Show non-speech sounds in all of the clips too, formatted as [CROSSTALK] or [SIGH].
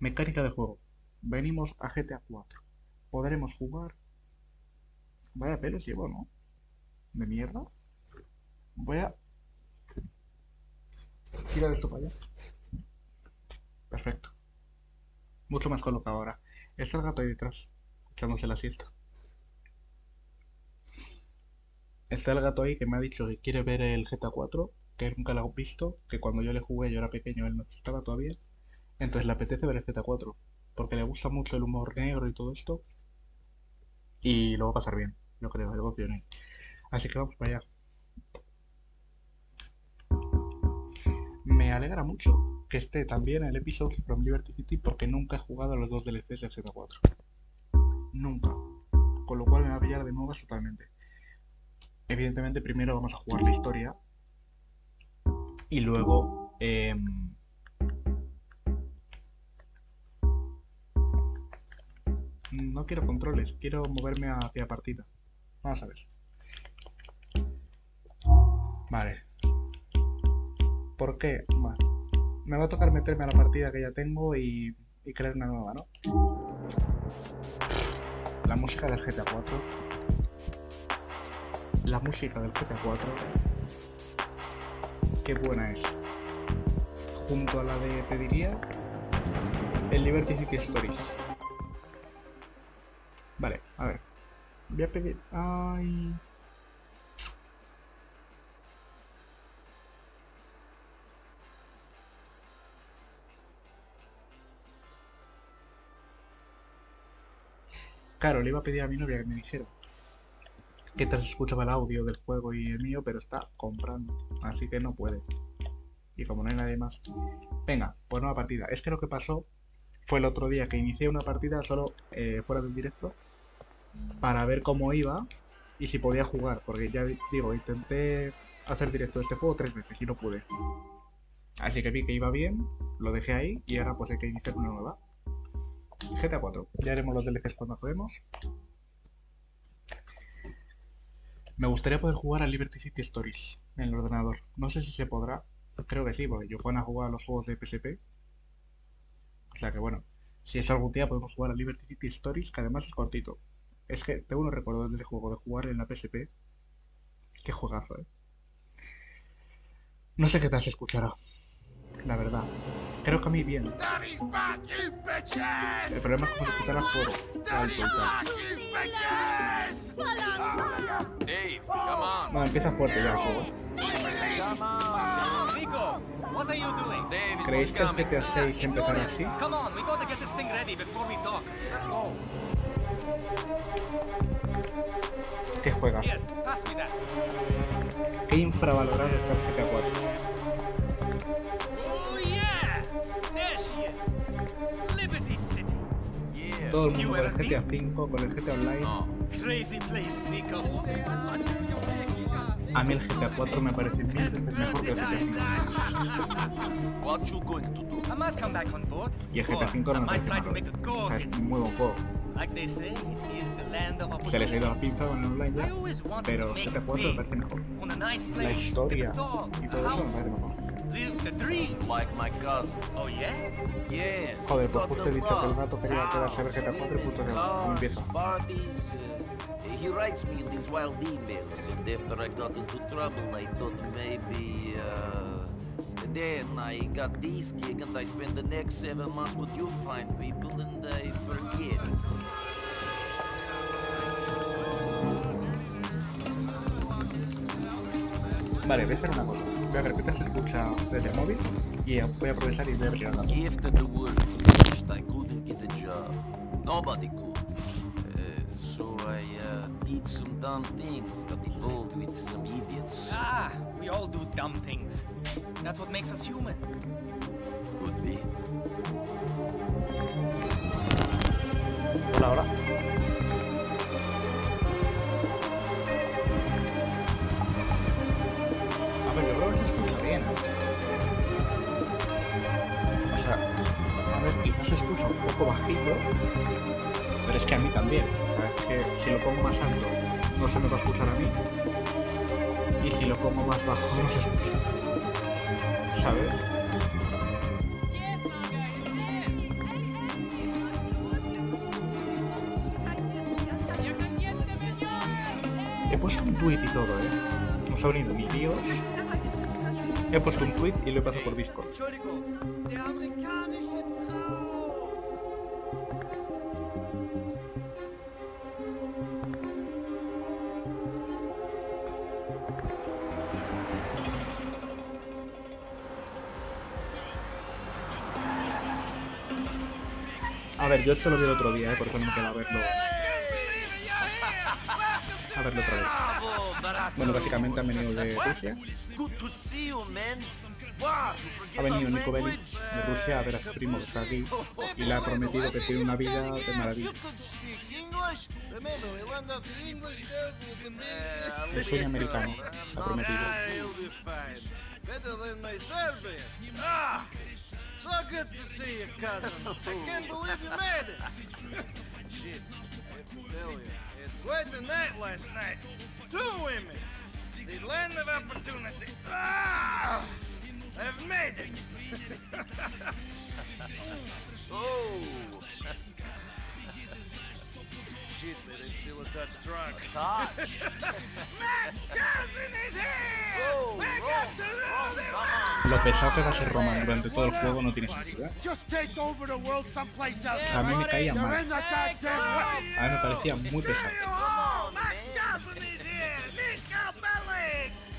Mecánica de juego. Venimos a GTA 4. Podremos jugar. Vaya pelos llevo, ¿no? De mierda. Voy a. Tira esto para allá. Perfecto. Mucho más colocado ahora. Está el gato ahí detrás, echándose la siesta. Está el gato ahí que me ha dicho que quiere ver el GTA 4, que nunca lo ha visto, que cuando yo le jugué yo era pequeño, él no estaba todavía. Entonces le apetece ver el GTA 4, porque le gusta mucho el humor negro y todo esto. Y lo va a pasar bien, yo creo, el viene. Así que vamos para allá. Me alegra mucho que esté también el episodio from Liberty City porque nunca he jugado a los dos DLCs de GTA 4. Nunca. Con lo cual me va a pillar de nuevo totalmente. Evidentemente primero vamos a jugar la historia y luego... em, no quiero controles, quiero moverme hacia partida. Vamos a ver. Vale. ¿Por qué? Me va a tocar meterme a la partida que ya tengo y, y crear una nueva, ¿no? La música del GTA 4. La música del GTA 4. Qué buena es. Junto a la de, te diría, el Liberty City Stories. Voy a pedir... Ay... Claro, le iba a pedir a mi novia que me dijera que te escuchaba el audio del juego y el mío, pero está comprando, así que no puede. Y como no hay nadie más, venga, pues nueva partida. Es que lo que pasó fue el otro día que inicié una partida solo eh, fuera del directo para ver cómo iba y si podía jugar, porque ya digo, intenté hacer directo este juego tres veces y no pude. Así que vi que iba bien, lo dejé ahí y ahora pues hay que iniciar una nueva. GTA 4. Ya haremos los DLCs cuando juguemos. Me gustaría poder jugar a Liberty City Stories en el ordenador. No sé si se podrá. Creo que sí, porque yo puedo jugar a los juegos de PSP. O sea que bueno, si es algún día podemos jugar a Liberty City Stories, que además es cortito. Es que tengo unos recuerdos de ese juego, de jugar en la PSP. Qué juegazo, eh. No sé qué tal se escuchará. La verdad. Creo que a mí bien. El problema es cómo se escuchará por alto y tal. No, empieza fuerte ya el juego. What are you doing? Dave, ¿Creéis que el coming. GTA 6 empezará así? Come on, we gotta get this thing ready before we dock. Let's go. ¿Qué juega? Here, pass me that. ¿Qué infravalorado está el GTA 4? Oh yeah! There she is. Liberty City. Yeah. Todo el mundo You con el ever GTA 5, con el GTA Online. Crazy place, Nico. A mí el GTA 4 me parece mil veces mejor que el GTA 5. What you going to do? I might come back on board. Y el GTA Or 5 no me parece malo. O sea, es muy buen juego. Like they say, it is the land of Se les ha ido la opportunity. pinza con el online I ya. always wanted Pero GTA it 4 me parece mejor. La historia y todo eso me parece mejor. Live the dream. Like my cousin. Oh yeah? Yes. Joder, pues justo he dicho que el gato quería quedarse a ver GTA 4 y justo se va. ¿Cómo he writes me in these wild emails, and after I got into trouble, I thought maybe. Uh, then I got this gig, and I spend the next seven months with you fine people, and I forget. Vale, voy a hacer una cosa. Voy a qué se escucha desde el móvil y voy a aprovechar y voy a retirar la After the war finished, I couldn't get a job. Nobody could. So I uh, did some dumb things, got involved with some idiots. Ah, we all do dumb things. That's what makes us human. Could be. Hola, hola. A ver, yo creo que se escucha bien. O sea, a ver, quizás se escucha un poco bajito, pero es que a mí también porque si lo pongo más alto no se me va a escuchar a mí. Y si lo pongo más bajo no se escucha. ¿sabes? he puesto un tweet y todo eh no se ni Dios he puesto un tweet y lo he pasado por Discord. A ver, yo esto lo vi el otro día, ¿eh? Por eso no me queda verlo. A verlo otra vez. Bueno, básicamente han venido de Rusia. Good to see you, man. Wow, you forget Ha venido Nico Bellic de Rusia a ver a su primo aquí y le ha prometido que tiene una vida de maravilla. El sueño americano, ha prometido. Better than my Serbian. Ah! So good to see you, cousin. I can't believe you made it. Shit, I have to tell you, it's quite a night last night. Two women. The land of opportunity. Ah! I've made it. [LAUGHS] Oh, [LAUGHS] [LAUGHS] oh. Lo pesado que va a ser Roman durante todo el juego no tiene sentido, ¿eh? Just take over the world someplace else. A mí me caía mal. A mí me parecía muy pesado.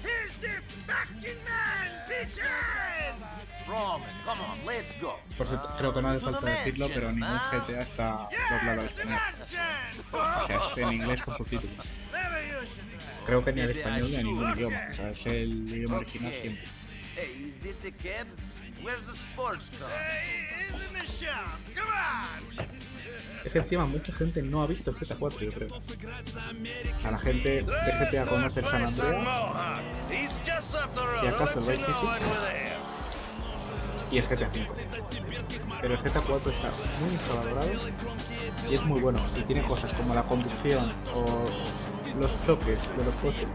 He's the fucking man, bitches! Por cierto, creo que no hace falta decirlo, pero ningún? GTA está doblado al español. [LAUGHS] O sea, es en inglés con subtítulos. Creo que ni al español ni a ningún idioma. O sea, es el idioma original siempre. A! Es que encima mucha gente no ha visto GTA 4, yo creo. A la gente de GTA conoce el San Andreas. ¿Y I'll acaso y el GTA 5. Pero el GTA 4 está muy infravalorado y es muy bueno. Y tiene cosas como la conducción o los choques de los coches.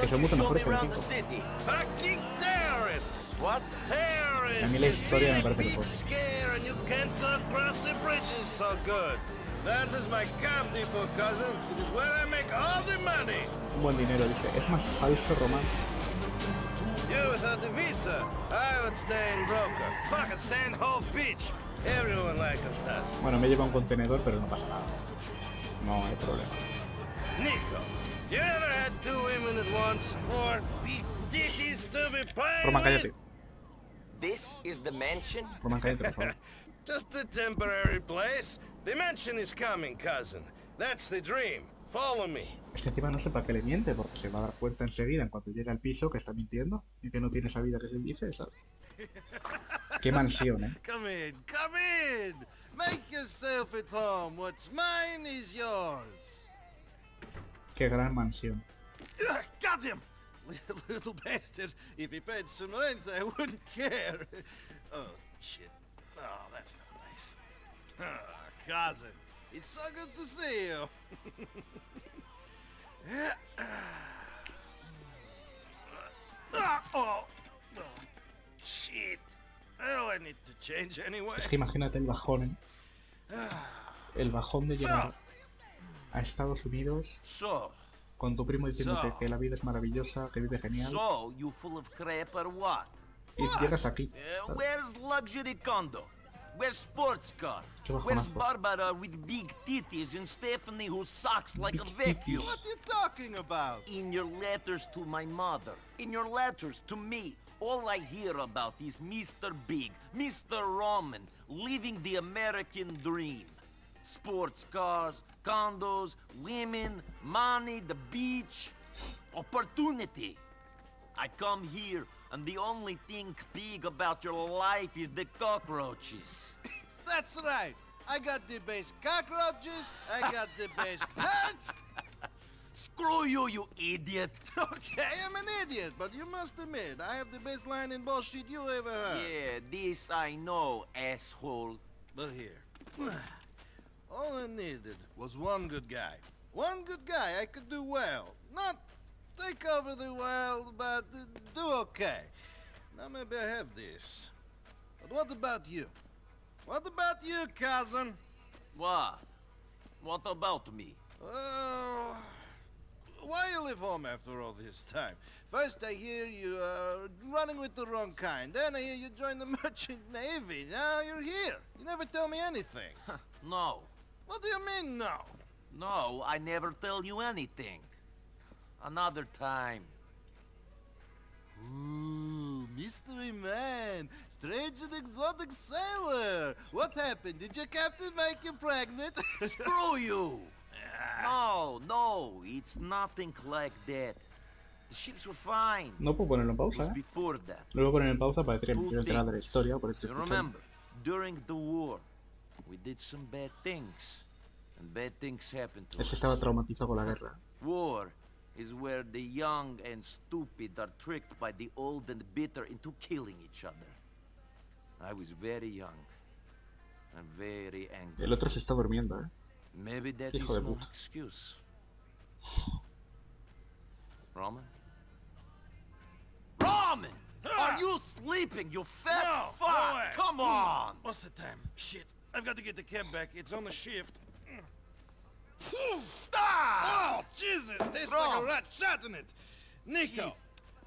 Que son mucho mejores me que el around the 5. city? Fucking terrorists! What? Terrorists! A mí la historia me parece mejor. Un buen dinero, dice. Es más falso román. You without the visa, I would stay in broker. Fucking stay in Hove Beach. Everyone like us does. Bueno, me lleva un contenedor, pero no pasa nada. No hay problema. Nico, you ever had two women at once? Or big titties to be playing Roman, with? cállate. This is the mansion? Roman, cállate, por favor. [LAUGHS] Just a temporary place. The mansion is coming, cousin. That's the dream. Follow me. Es que encima no sé para qué le miente, porque se va a dar cuenta enseguida en cuanto llegue al piso que está mintiendo y que no tiene esa vida que se dice, ¿sabes? [LAUGHS] Qué mansión, ¿eh? Come in, come in. Make yourself at home. What's mine is yours. Qué gran mansión. [LAUGHS] Got him! [LAUGHS] Little bastard. If he paid some rent, I wouldn't care. Oh, shit. Oh, that's not nice. Ah, cousin. It's so good to see you. Oh, shit. Oh, I need to change anyway. Es que imagínate el bajón, ¿eh? El bajón de llegar a Estados Unidos con tu primo diciéndote que la vida es maravillosa, que vive genial, so, you full of crap or what? y llegas aquí. ¿sabes? where's luxury condo? Where's sports car? Where's. Barbara with big titties and Stephanie who sucks like a [LAUGHS] vacuum? What are you talking about? In your letters to my mother, in your letters to me, all I hear about is Mr. Big, Mr. Roman, living the American dream. Sports cars, condos, women, money, the beach, opportunity. I come here, and the only thing big about your life is the cockroaches. [COUGHS] That's right. I got the best cockroaches. I got the best [LAUGHS] nuts. Screw you, you idiot! [LAUGHS] Okay, I'm an idiot, but you must admit I have the best line in bullshit you ever heard. Yeah, this I know, asshole. But here, all I needed was one good guy. One good guy I could do well. Not take over the world, but uh, do okay. Now maybe I have this. But what about you? What about you, cousin? What? What about me? Uh, why you leave home after all this time? First I hear you are running with the wrong kind. Then I hear you join the [LAUGHS] merchant navy. Now you're here. You never tell me anything. [LAUGHS] No. what do you mean, no? No, I never tell you anything. Another time. Ooh, mystery man, strange and exotic sailor. What happened? Did your captain make you pregnant? [LAUGHS] Screw you! No, no, it's nothing like that. The ships were fine. No puedo ponerlo en pausa, was ¿eh? before that. Lo voy a poner en pausa para que me Two quiero enterar de la historia, por eso You remember, during the war, we did some bad things. And bad things happened to Es que estaba traumatizado con la guerra. War is where the young and stupid are tricked by the old and bitter into killing each other. I was very young and very angry. El otro se está durmiendo, ¿eh? Maybe that Hijo is de no puta. excuse. Roman? Roman! Are you sleeping, you fat No, fuck? no. Come on! What's the time? Shit, I've got to get the cab back. It's on the shift. Ah! Oh, Jesus! Tastes like a rat shot in it. Nico, Jeez.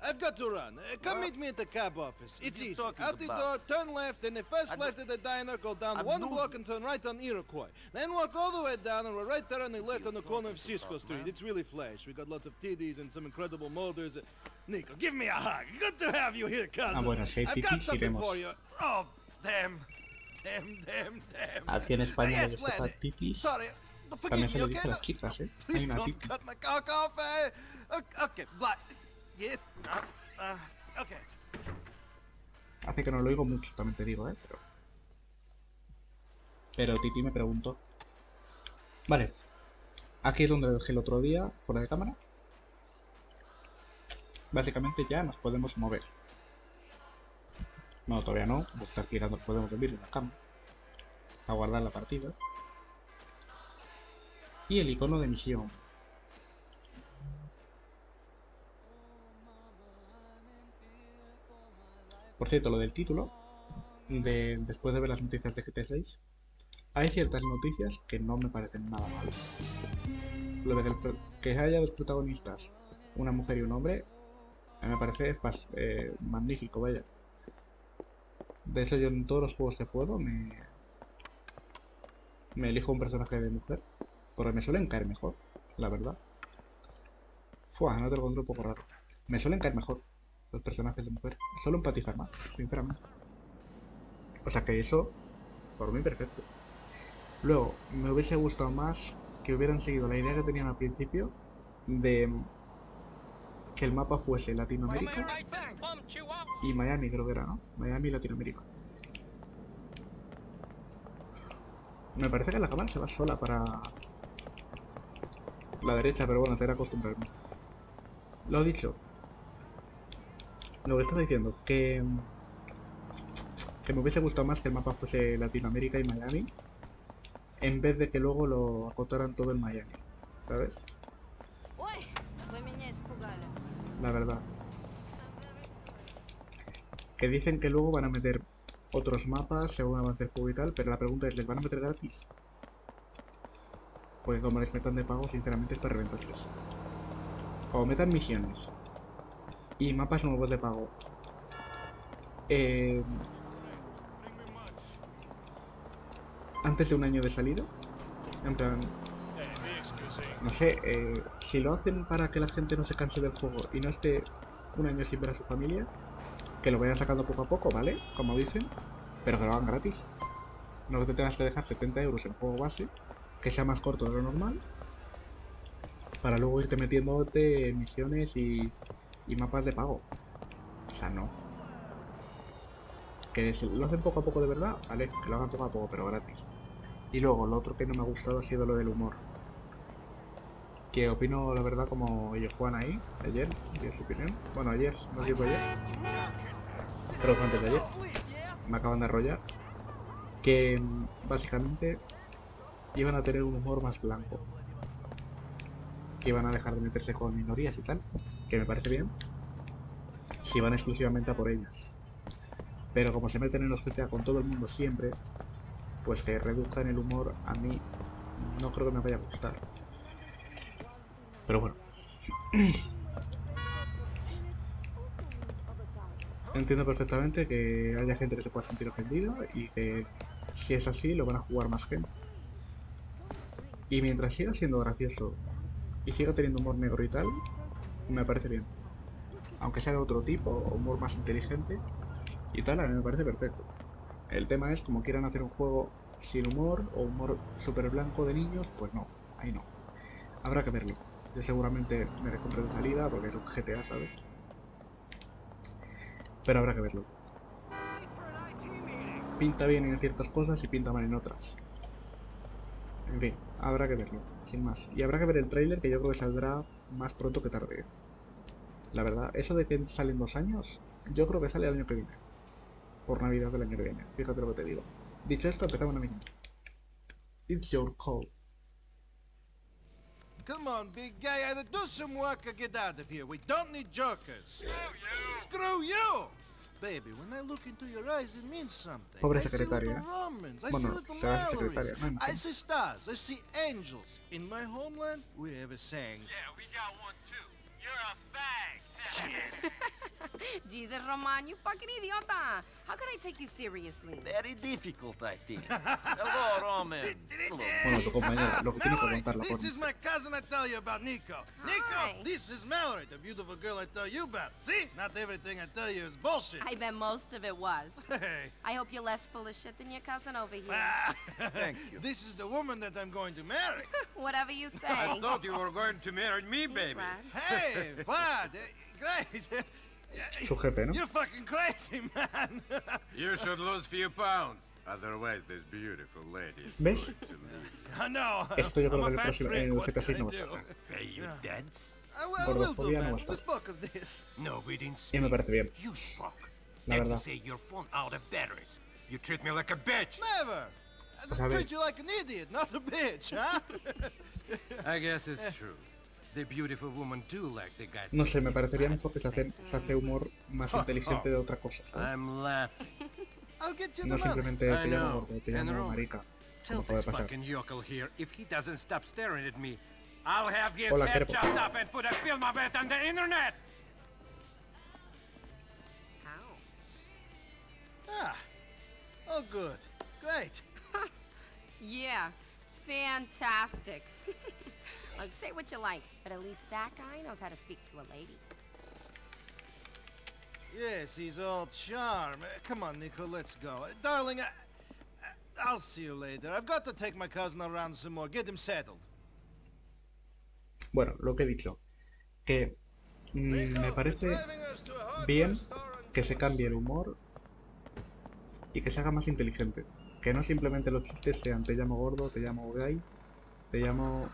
I've got to run. Uh, come meet me at the cab office. It's easy. talking Out the about? door, turn left, then the first I left don't- at the diner, go down I one know block and turn right on Iroquois. Then walk all the way down, and we're right there on the left on the corner of Cisco about, Street. man? It's really flash. We got lots of TDs and some incredible molders. Uh, Nico, give me a hug. Good to have you here, cousin. Ah, bueno, si hay I've got titis, something iremos. for you. Oh, damn. Damn, damn, damn. Aquí en España yes, les toca Vlad. titis. Sorry. También se okay? dice a No- las chicas, ¿eh? [LAUGHS] Please Hay una don't titi. cut my cock off, eh? Uh, okay. Hace que no lo oigo mucho, también te digo, ¿eh? Pero... Pero Titi me preguntó. Vale. Aquí es donde lo dejé el otro día, fuera de cámara. Básicamente ya nos podemos mover. No, todavía no. Aquí nos podemos dormir en la cama. A guardar la partida. Y el icono de misión. Por cierto, lo del título, de, después de ver las noticias de GT6, hay ciertas noticias que no me parecen nada mal. Lo de que, haya dos protagonistas, una mujer y un hombre, a mí me parece eh, magnífico, vaya. De hecho, yo en todos los juegos que me, me elijo un personaje de mujer, porque me suelen caer mejor, la verdad. Fua, no te lo encuentro un poco raro. Me suelen caer mejor los personajes de mujer. Solo empatizar más, sinceramente. O sea que eso, por mí, perfecto. Luego, me hubiese gustado más que hubieran seguido la idea que tenían al principio de que el mapa fuese Latinoamérica y Miami, creo que era, ¿no? Miami y Latinoamérica. Me parece que la cámara se va sola para la derecha, pero bueno, será acostumbrarme. Lo dicho. Lo que estaba diciendo, que... Que me hubiese gustado más que el mapa fuese Latinoamérica y Miami. En vez de que luego lo acotaran todo en Miami. ¿Sabes? La verdad. Que dicen que luego van a meter otros mapas según avance el juego y tal, pero la pregunta es, ¿les van a meter gratis? Porque como les metan de pago, sinceramente es para reventarles. Como metan misiones y mapas nuevos de pago. eh, antes de un año de salida. En plan, no sé, eh, si lo hacen para que la gente no se canse del juego y no esté un año sin ver a su familia, que lo vayan sacando poco a poco, ¿vale? Como dicen, pero que lo hagan gratis. No que te tengas que dejar 70 euros en juego base, que sea más corto de lo normal, para luego irte metiéndote misiones y, y mapas de pago. O sea, no. Que lo hacen poco a poco de verdad, vale, que lo hagan poco a poco, pero gratis. Y luego, lo otro que no me ha gustado ha sido lo del humor. Que opino la verdad como ellos Juan ahí, ayer. Bueno, ayer, no digo ayer. Pero antes de ayer. Me acaban de arrollar. Que básicamente iban a tener un humor más blanco. Que iban a dejar de meterse con minorías y tal. Que me parece bien. Si van exclusivamente a por ellas. Pero como se meten en los GTA con todo el mundo siempre, pues que reduzcan el humor a mí no creo que me vaya a gustar. Pero bueno. [CLEARS THROAT] Entiendo perfectamente que haya gente que se pueda sentir ofendida y que si es así lo van a jugar más gente. Y mientras siga siendo gracioso y siga teniendo humor negro y tal, me parece bien. Aunque sea de otro tipo, humor más inteligente y tal, a mí me parece perfecto. El tema es como quieran hacer un juego sin humor o humor super blanco de niños, pues no, ahí no. Habrá que verlo. Yo seguramente me compre de salida porque es un GTA, ¿sabes? Pero habrá que verlo. Pinta bien en ciertas cosas y pinta mal en otras. En fin, habrá que verlo, sin más. Y habrá que ver el tráiler que yo creo que saldrá más pronto que tarde. La verdad, eso de que salen dos años, yo creo que sale el año que viene. Por Navidad del año que viene, fíjate lo que te digo. Dicho esto, empezamos una misión. It's your call. Come on, big guy, either do some work or get out of here. We don't need jokers. Screw you! Baby, when I look into your eyes, it means something. Pobre I see secretaria. Romans, I Bueno, see little te hagas Mallories. secretaria, no hay I más. see stars, I see angels. In my homeland, we have a saying. Yeah, we got one too. You're a fag. [LAUGHS] Jesus, Roman, you fucking idiota. How can I take you seriously? Very difficult, I think. Hello, Roman. Hello. Bueno, tu compañera, lo que tiene que Mallory, aguantar la this is my cousin I tell you about, Nico. Hi. Nico, this is Mallory, the beautiful girl I tell you about. See? Not everything I tell you is bullshit. I bet most of it was. Hey. I hope you're less full of shit than your cousin over here. Ah, Thank you. [LAUGHS] This is the woman that I'm going to marry. [LAUGHS] Whatever you say. I thought you were going to marry me, baby. Hey, Vlad, eh, great. [LAUGHS] Su jefe, ¿no? You're fucking crazy, man. [LAUGHS] You should lose a few pounds. Otherwise, this beautiful lady is ¿Ves? going to leave. I know. Esto yo creo I'm que el próximo- en el GTA can I no va a do? estar. Hey, you dance? I will, I Por will do, gordofobia no man. va a estar. spoke of this. No, we didn't Y me speak. parece bien. You spoke. La Then you verdad. say your phone out of batteries. You treat me like a bitch. Never. I just a treat you like an idiot, not a bitch, huh? I guess it's [LAUGHS] eh. true. No sé, me parecería mejor que se hace, se hace humor más [LAUGHS] inteligente de otra cosa. ¿sabes? [LAUGHS] No simplemente te llamo gordo, te llamo marica. Como puede pasar. Hola, Kerpo. Ah, oh good, great. [LAUGHS] yeah, fantastic. Look, say what you like, but at least that guy knows how to speak to a lady. Yes, he's all charm. Uh, Come on, Nico, let's go. Uh, darling, I, I- I'll see you later. I've got to take my cousin around some more. Get him settled. Bueno, lo que he dicho. Que mm, me parece bien que se cambie el humor y que se haga más inteligente. Que no simplemente los chistes sean te llamo gordo, te llamo gay, te llamo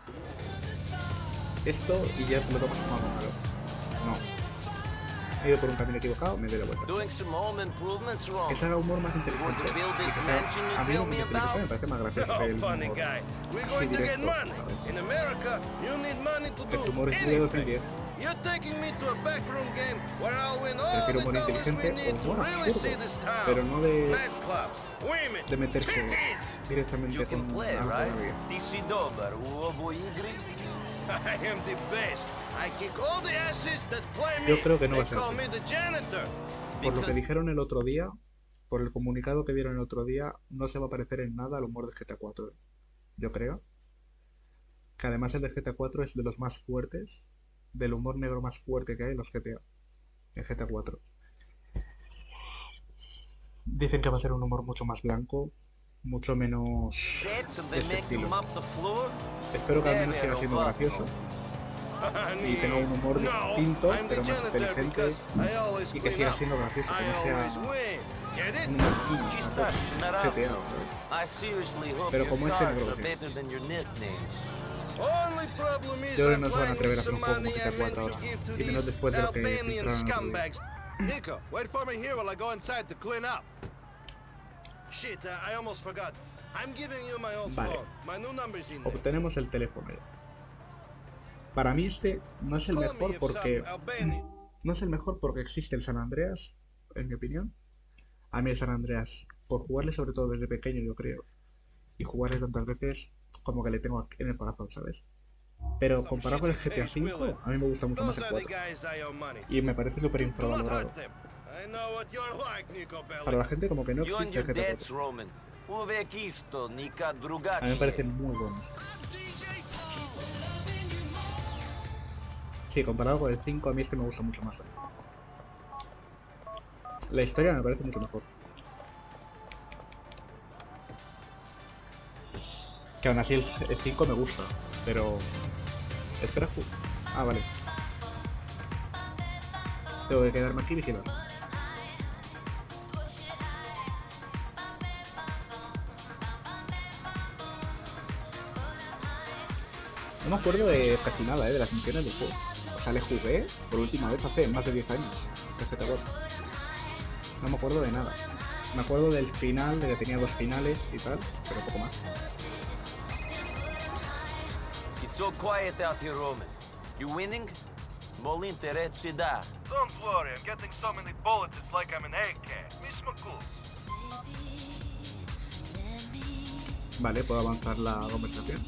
esto y ya lo tomas como algo malo. No. He ido por un camino equivocado, me doy la vuelta. Ese era humor más inteligente. A mí me, me parece más gracioso que el humor directo. Humor es de Prefiero morir inteligente o no absurdo, pero no de, de meterse directamente con algo Yo creo que no va a ser así. Por lo que dijeron el otro día, por el comunicado que dieron el otro día, no se va a parecer en nada al humor de GTA 4. Yo creo. Que además el de GTA 4 es de los más fuertes del humor negro más fuerte que hay en los GTA. En GTA 4. Dicen que va a ser un humor mucho más blanco, mucho menos... Estilo. floor. Espero que al menos siga siendo gracioso y tenga un humor distinto, pero más inteligente y que siga siendo gracioso, que no sea that GTA, Pero como este negro Yo creo que no se van a atrever a hacer un juego como GTA meant 4 to ahora, y menos después de lo que Albanian filtraron. Nico, wait for me here while I go inside to clean up. Shit, I almost forgot. I'm giving you my old Vale. phone. My new number's in. Obtenemos el teléfono ya. Para mí este no es el mejor porque... No es el mejor porque existe el San Andreas, en mi opinión. A mí el San Andreas, por jugarle sobre todo desde pequeño yo creo, y jugarle tantas veces, como que le tengo en el corazón, ¿sabes? Pero comparado con el GTA V, a mí me gusta mucho más el are the 4. guys I owe money to. Y me parece súper infravalorado. Para la gente como que no existe el GTA debts, 4. Roman. Uvek isto, nika A mí me parecen drugačije. muy buenos. Sí, comparado con el 5, a mí es que me gusta mucho más. La historia me parece mucho mejor. Que aún así el, el 5 me gusta, pero... Espera, Ah, vale. Tengo que quedarme aquí y. No me acuerdo de casi nada, ¿eh? De las misiones del juego. O sea, le jugué por última vez hace más de 10 años. el GTA 4. No me acuerdo de nada. Me acuerdo del final, de que tenía dos finales y tal, pero poco más. So quiet out here, Roman. You winning? Molinte reci da. Don't worry, I'm getting so many bullets it's like I'm an egg cat. Miss McCool. Vale, puedo avanzar la conversación.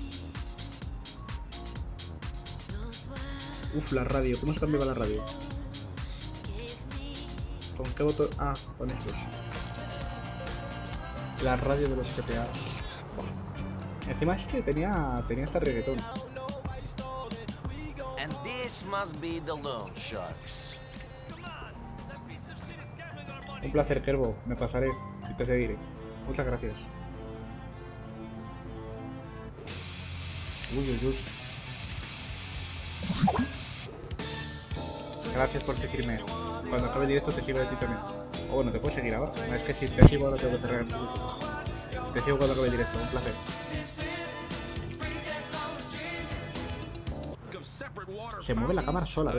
Uf, la radio. ¿Cómo se cambiaba la radio? ¿Con qué botón? Ah, con estos. La radio de los GTA. Encima es que tenía, tenía hasta reggaetón. And this must be the loan sharks. Un placer, Kerbo. Me pasaré y te seguiré. Muchas gracias. Uy, uy. Gracias por seguirme. Cuando acabe el directo te sigo de ti también. O bueno, te puedo seguir ahora. No, es que si te sigo ahora tengo que cerrar. Te sigo cuando acabe el directo. Un placer. Se mueve la cámara sola.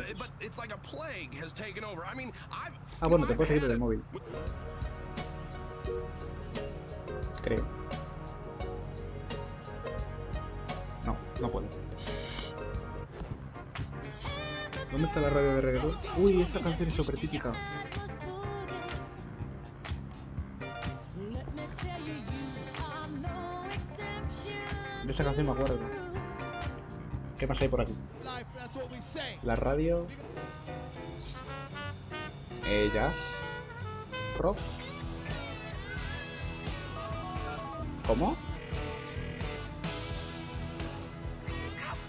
Ah, bueno, te puedo seguir desde el móvil. Creo. No, no puedo. ¿Dónde está la radio de reggaetón? Uy, esta canción es súper típica. De esta canción me acuerdo. ¿Qué más hay por aquí? La radio. Jazz. Rock. ¿Cómo?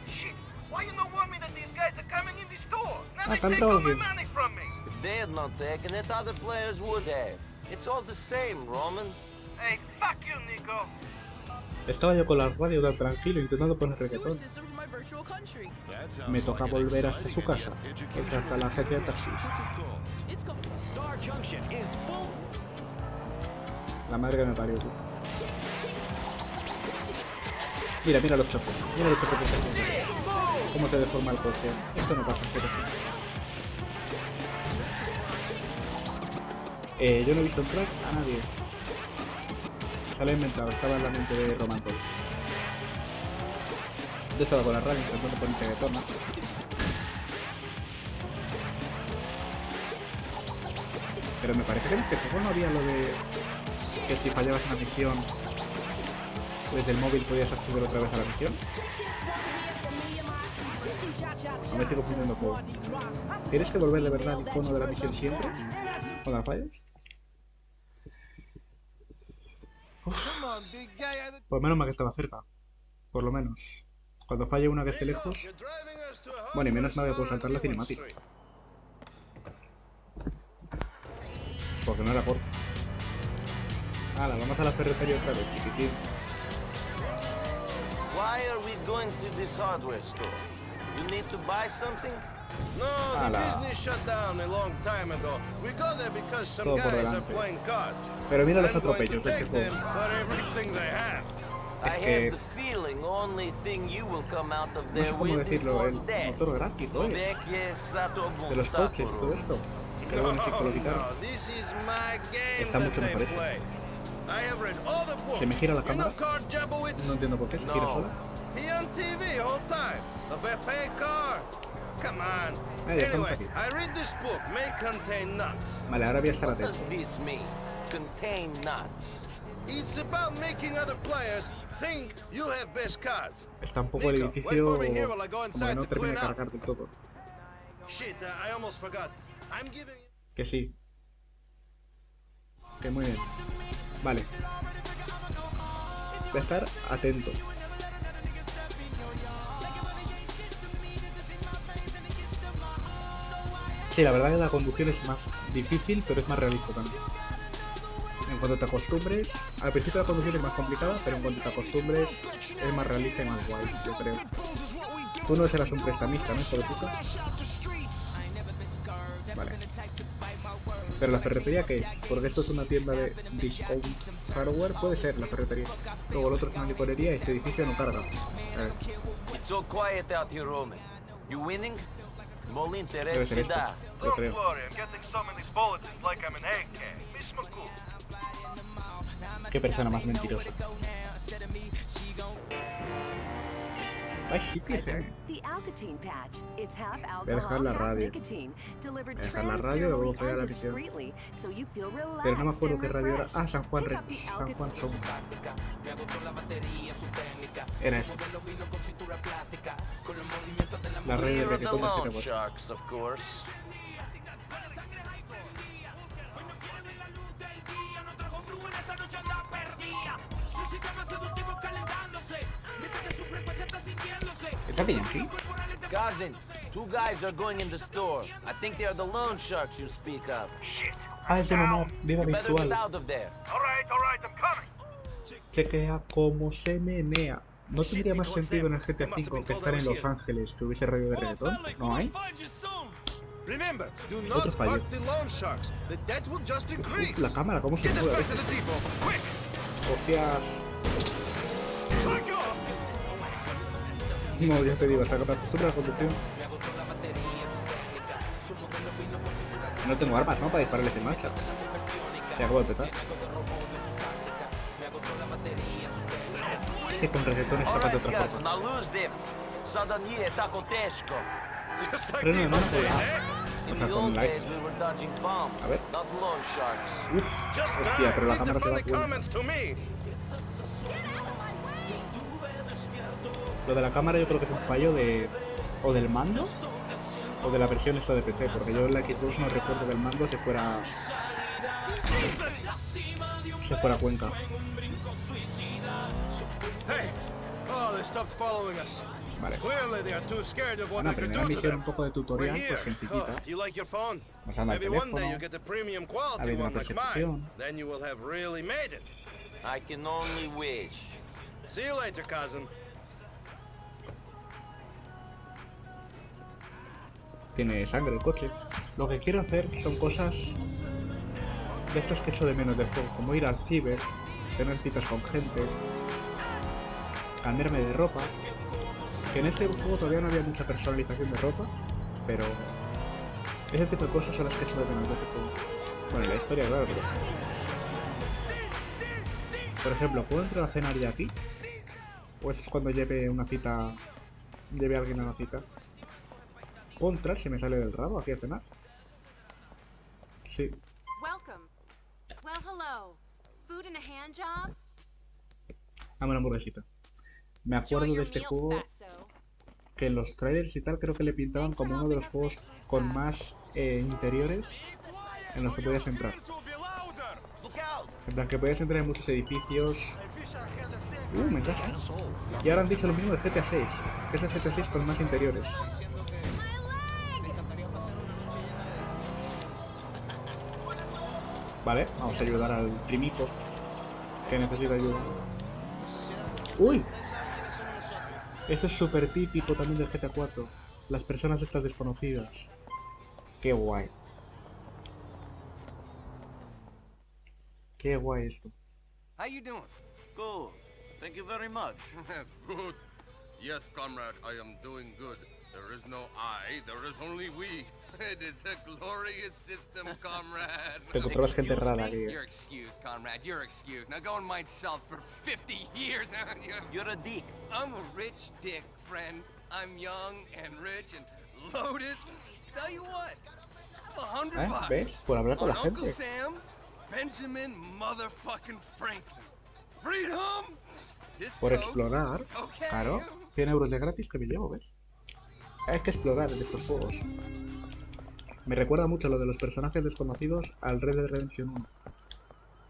Shit, why you not warn me that these guys are coming in the store? Now Ah, they can't take all tell my you. money from me. If they had not taken it, other players would have. It's all the same, Roman. Hey, fuck you, Nico. Estaba yo con la radio tan tranquilo intentando poner reggaetón. Me toca volver hasta su casa. O sea, hasta la agencia de taxis. La madre que me parió, tú. Mira, mira los chocos. Mira los chocos que. Cómo se deforma el coche. Esto no pasa GTA. Eh, yo no he visto entrar a nadie. Se lo he inventado, estaba en la mente de Roman todo. Yo estaba con la radio intentando poner reggaetón, ¿no? Pero me parece que en este juego no había lo de que si fallabas una misión desde el móvil podías acceder otra vez a la misión. No me estoy confundiendo juego. ¿Tienes que volver de verdad al icono de la misión siempre? ¿Cuando la fallas? Come on, big Por menos mal que estaba cerca. Por lo menos. Cuando falle una que esté lejos. Bueno, y menos mal que puedo saltar la cinemática. Porque no era por. Hala, vamos a la ferretería otra vez, chiquitín. Why are we going to this hardware store? You need to buy something? No, the Ala. business shut down a long time ago. We go there because some Todo por guys are delante. playing cards. Pero mira los atropellos de este juego. I que- have the feeling only thing you will come out of No there sé cómo with is decirlo, el motor gráfico, ¿eh? De los coches, todo esto. Pero bueno, [LAUGHS] game Está mucho mejor play. I have read all the books. ¿Se me gira la cámara? No entiendo por qué, se gira sola. He on TV whole time. The buffet car. Come on. Ya estamos Anyway, aquí. I read this book. May contain nuts. Vale, ahora voy a estar atento. It's about making other players think you have best cards. Está un poco el Nico, go como no to termina de cargar del todo. Shit, uh, I almost forgot. I'm giving Que sí. Que muy bien. Vale. Voy a estar atento. Sí, la verdad que la conducción es más difícil, pero es más realista también. En cuanto te acostumbres, al principio la conducción es más complicada, pero en cuanto te acostumbres es más realista y más guay, yo creo. Tú no serás un prestamista, ¿no, puta? Vale. Pero la ferretería qué es? Porque esto es una tienda de discount hardware, puede ser la ferretería. Luego el otro es una licorería y este edificio no carga. A ver, It's so quiet out here, Roman. You winning? Da. Don't worry, I'm getting bulletins like I'm an. Miss McCool. Qué persona más mentirosa. Ay, sí, Voy a dejar la radio. Voy a dejar la radio y luego voy a transdermally la relaxed Pero no me acuerdo qué radio era. Ah, San Juan, Pick Re- up the San Juan Sound. Era eso. La red de We're the reggaetón ¿Está bien aquí? Cousin, two guys are going in the store. I think they are the loan sharks you speak of. Ah, es de mamá. Vida You better get virtual. Chequea cómo se menea. ¿No tendría más sentido en el GTA V que estar en Los Ángeles que hubiese radio de reggaetón? ¿No hay? Remember, do Otro not fallo. park the loan sharks. The debt will just increase. Uf, la cámara, ¿cómo se mueve! Hostias. No, ya te digo, a la conducción. No tengo armas, ¿no? Para dispararles en marcha. Se acabo de. Es que con está para Alright, otra forma. Freno de mano la eh? O sea, con like. A ver. Uf, hostia, pero la cámara te da funny Lo de la cámara yo creo que es un fallo de... O del mando o de la versión esta de PC, porque yo en la Xbox no recuerdo que el mando se fuera... Se fuera a Cuenca. Hey! Oh, they stopped following us. Vale. Bueno, primera misión un poco de tutorial, pues sencillita. You like your phone? Nos anda el Maybe one day teléfono. you get a premium quality Abrir una one like percepción. mine. Then you will have really made it. I can only wish. See you later, cousin. Tiene sangre el coche. Lo que quiero hacer son cosas de estas que echo de menos del juego, como ir al ciber, tener citas con gente, cambiarme de ropa. Que en este juego todavía no había mucha personalización de ropa, pero ese tipo de cosas son las que echo de menos de este juego. Bueno, la historia, claro, pero... Por ejemplo, ¿puedo entrar a cenar ya aquí? ¿O eso es cuando lleve una cita... lleve a alguien a una cita? ¿Puedo entrar si me sale del rabo aquí a cenar? Sí. Welcome. Well, hello. Food and a hand job? Dame una hamburguesita. Me acuerdo de este juego que en los trailers y tal creo que le pintaban como uno de los juegos con más eh, interiores en los que podías entrar. En plan que podías entrar en muchos edificios. Uh, mensaje. Y ahora han dicho lo mismo de GTA 6. Que es el GTA 6 con más interiores. Vale, vamos a ayudar al primico que necesita ayuda. ¡Uy! Esto es súper típico también del GTA 4. Las personas estas desconocidas. Qué guay. Qué guay esto. How you doing? Good. Thank you very much. [LAUGHS] [LAUGHS] good. Yes, comrade, I am doing good. There is no I, there is only we. It is a glorious system, [LAUGHS] comrade. Te encontrabas gente Excuse rara me? aquí. You're excused, comrade. You're excused. Now go and mind salt for 50 years. [LAUGHS] You're a dick. I'm a rich dick, friend. I'm young and rich and loaded. Tell you what, have a hundred ¿Eh? bucks ¿Ves? Por hablar con on la Uncle gente. Sam, Benjamin motherfucking Franklin. Freedom! This Por explorar, okay. claro, 100 euros de gratis que me llevo, ¿ves? Hay que explorar en estos juegos. Me recuerda mucho lo de los personajes desconocidos al Red Dead Redemption 1.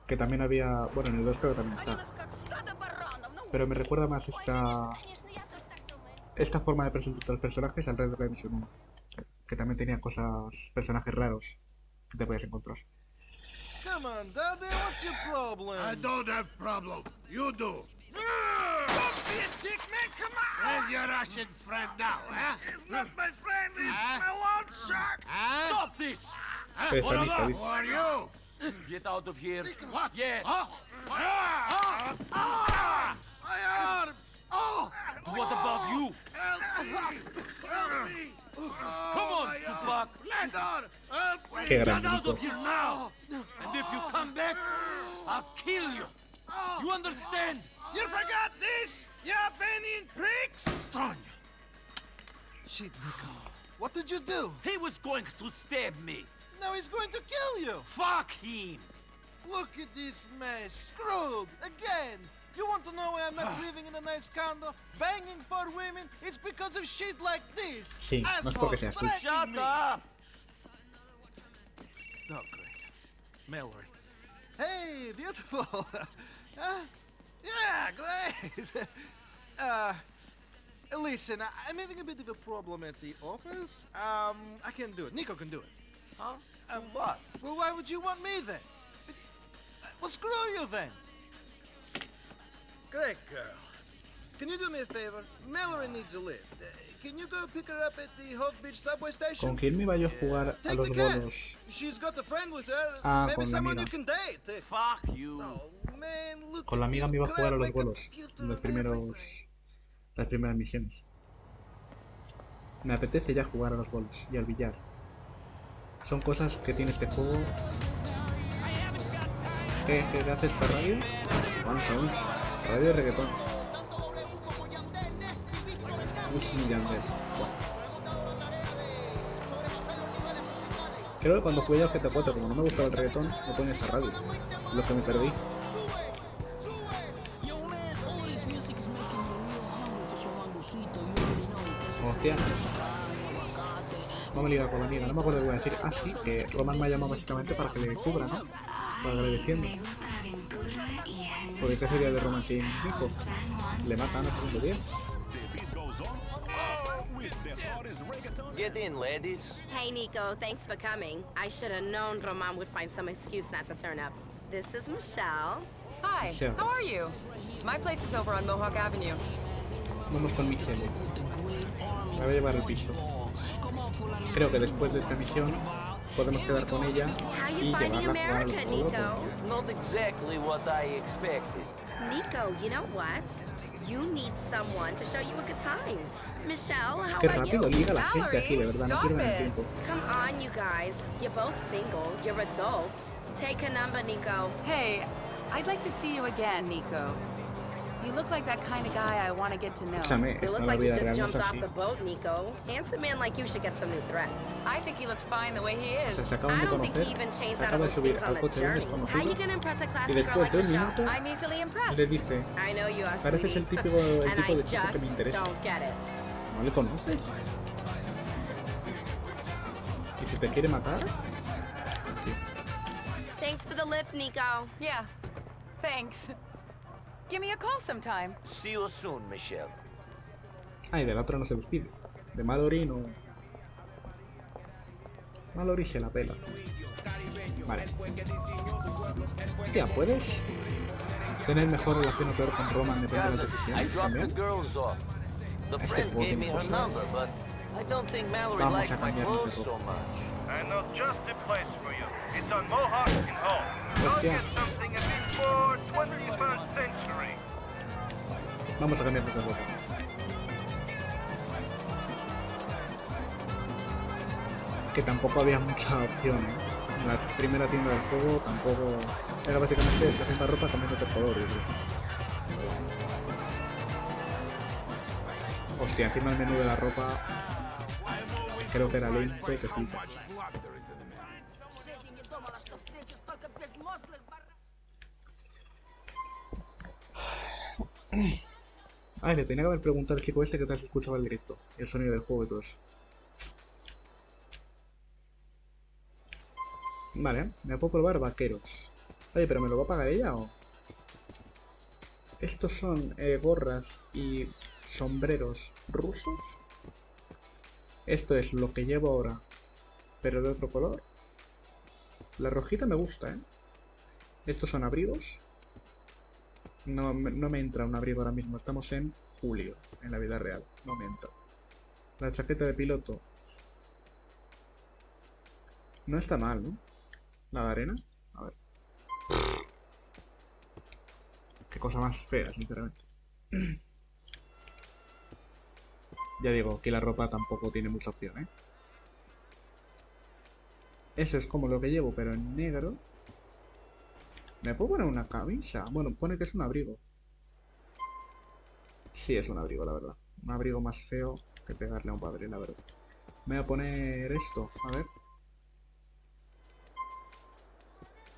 Que también había... Bueno, en el 2 creo que también está. Pero me recuerda más esta... Esta forma de presentar los personajes al Red Dead Redemption 1. Que también tenía cosas... personajes raros que te podías encontrar. Come on, Daddy, what's your problem? I don't have problem. You do. Don't be a dick, man, come on! Where's your Russian friend now, eh? huh? It's not my friend, it's Huh? Eh? my loan shark! Huh? Stop this! Huh? What I are need Who are you? Get out of here. What? Yes. Huh? Ah! Ah! ah! My arm! Oh! What about you? Help me! Ah! Help me! Ah! Come on, my Tupac. Help me! Get out of here now! Oh, and if you come back, I'll kill you. Oh. You understand? You forgot this? You Albanian pricks! Strong! Shit, Nico. What did you do? He was going to stab me. Now he's going to kill you! Fuck him. Look at this mess. Screwed! Again! You want to know why I'm not [SIGHS] living in a nice condo, banging for women? It's because of shit like this! Sí, no es porque Assholes seas tú. threatening Shut me. up. Oh, great. Mallory. Hey, beautiful. [LAUGHS] uh, yeah, great. [LAUGHS] uh, listen, I- I'm having a bit of a problem at the office. Um, I can't do it. Nico can do it. Huh? And what? Well, why would you want me then? Uh, Well, screw you then. Great girl. Can you do me a favor? Mallory needs a lift. Uh, can you go pick her up at the Hove Beach subway station? ¿Con quién me iba yo a jugar a Take los the cab. bolos? She's got a friend with her. Ah, Maybe someone you can date. Fuck you. Man, look Con la amiga me iba a jugar a los bolos. Los primeros... Las primeras misiones. Me apetece ya jugar a los bolos y al billar. Son cosas que tiene este juego. ¿Qué, qué haces para radio? Vamos ver. Radio de reggaetón. Creo que cuando jugué a GTA 4, como no me gustaba el reggaetón, me ponía esa radio. Lo que me perdí. Hostia. No me liga con la amiga, no me acuerdo qué iba a decir. Ah, sí, que Roman me ha llamado básicamente para que le cubra, ¿no? Para defienda. Porque qué sería de Roman sin hijo. Le matan a segundo 10. Get in, ladies. Hey, Nico, thanks for coming. I should have known Roman would find some excuse not to turn up. This is Michelle. Hi, how are you? My place is over on Mohawk Avenue. Vamos con Michelle. Me voy a llevar el piso. Creo que después de esta misión podemos quedar con ella How y you finding llevarla a al? Not exactly what I expected. Nico, you know what? You need someone to show you a good time. Michelle, how Qué about rápido you? liga la gente aquí, de verdad, no stop pierdan el it. tiempo. Come on, you guys. You're both single. You're adults. Take a number, Nico. Hey, I'd like to see you again, Nico. You look like that kind of guy I want to get to know. Escúchame, You esto look like you just jumped off así. the boat, Nico. Handsome man like you should get some new threats. I think he looks fine the way he O is. sea, se acaban I de don't think conocer, he even changed se out of acaba de those subir things on al the coche de un journey. How you desconocido gonna impress a y classy girl después like de un Michelle? minuto I'm easily le impressed. dice, I know you are Pareces el sweet, típico el and tipo I de chico que me just interesa. don't get it. ¿No le conoces? ¿Y si te quiere matar? Thanks for the lift, Nico. Yeah, thanks. Give me a call sometime. See you soon, Michelle. Ay, de la otra no se despide. De Mallory no... Mallory se la pela. Vale. Hostia, ¿puedes tener mejor relación o peor con Roman depende de las decisiones dropped también? the girls off. The Este friend juego gave me tiene her cosas. number, but I don't think Mallory Vamos likes a my cambiar clothes ese so juego. much. I know just the place for you. It's on Mohawk and. You'll Hostia. get something a bit more 21st century. Vamos a cambiar de ropa. Que tampoco había mucha opción, ¿eh? En la primera tienda del juego tampoco... Era básicamente tienda de ropa cambiándote el color, yo creo. Hostia, encima el menú de la ropa... Creo que era lento, que flipa. Ay, le tenía que haber preguntado al chico este que tal se escuchaba el directo. El sonido del juego y todo eso. Vale, me puedo probar vaqueros. Oye, pero ¿me lo va a pagar ella o...? Estos son eh, gorras y sombreros rusos. Esto es lo que llevo ahora, pero de otro color. La rojita me gusta, ¿eh? Estos son abrigos. No, no me entra un abrigo ahora mismo. Estamos en julio, en la vida real. No me entra. La chaqueta de piloto. No está mal, ¿no? La de arena. A ver. Qué cosa más fea, sinceramente. [CLEARS THROAT] Ya digo, que la ropa tampoco tiene mucha opción, ¿eh? Eso es como lo que llevo, pero en negro. ¿Me puedo poner una camisa? Bueno, pone que es un abrigo. Sí, es un abrigo, la verdad. Un abrigo más feo que pegarle a un padre, la verdad. Me voy a poner esto, a ver.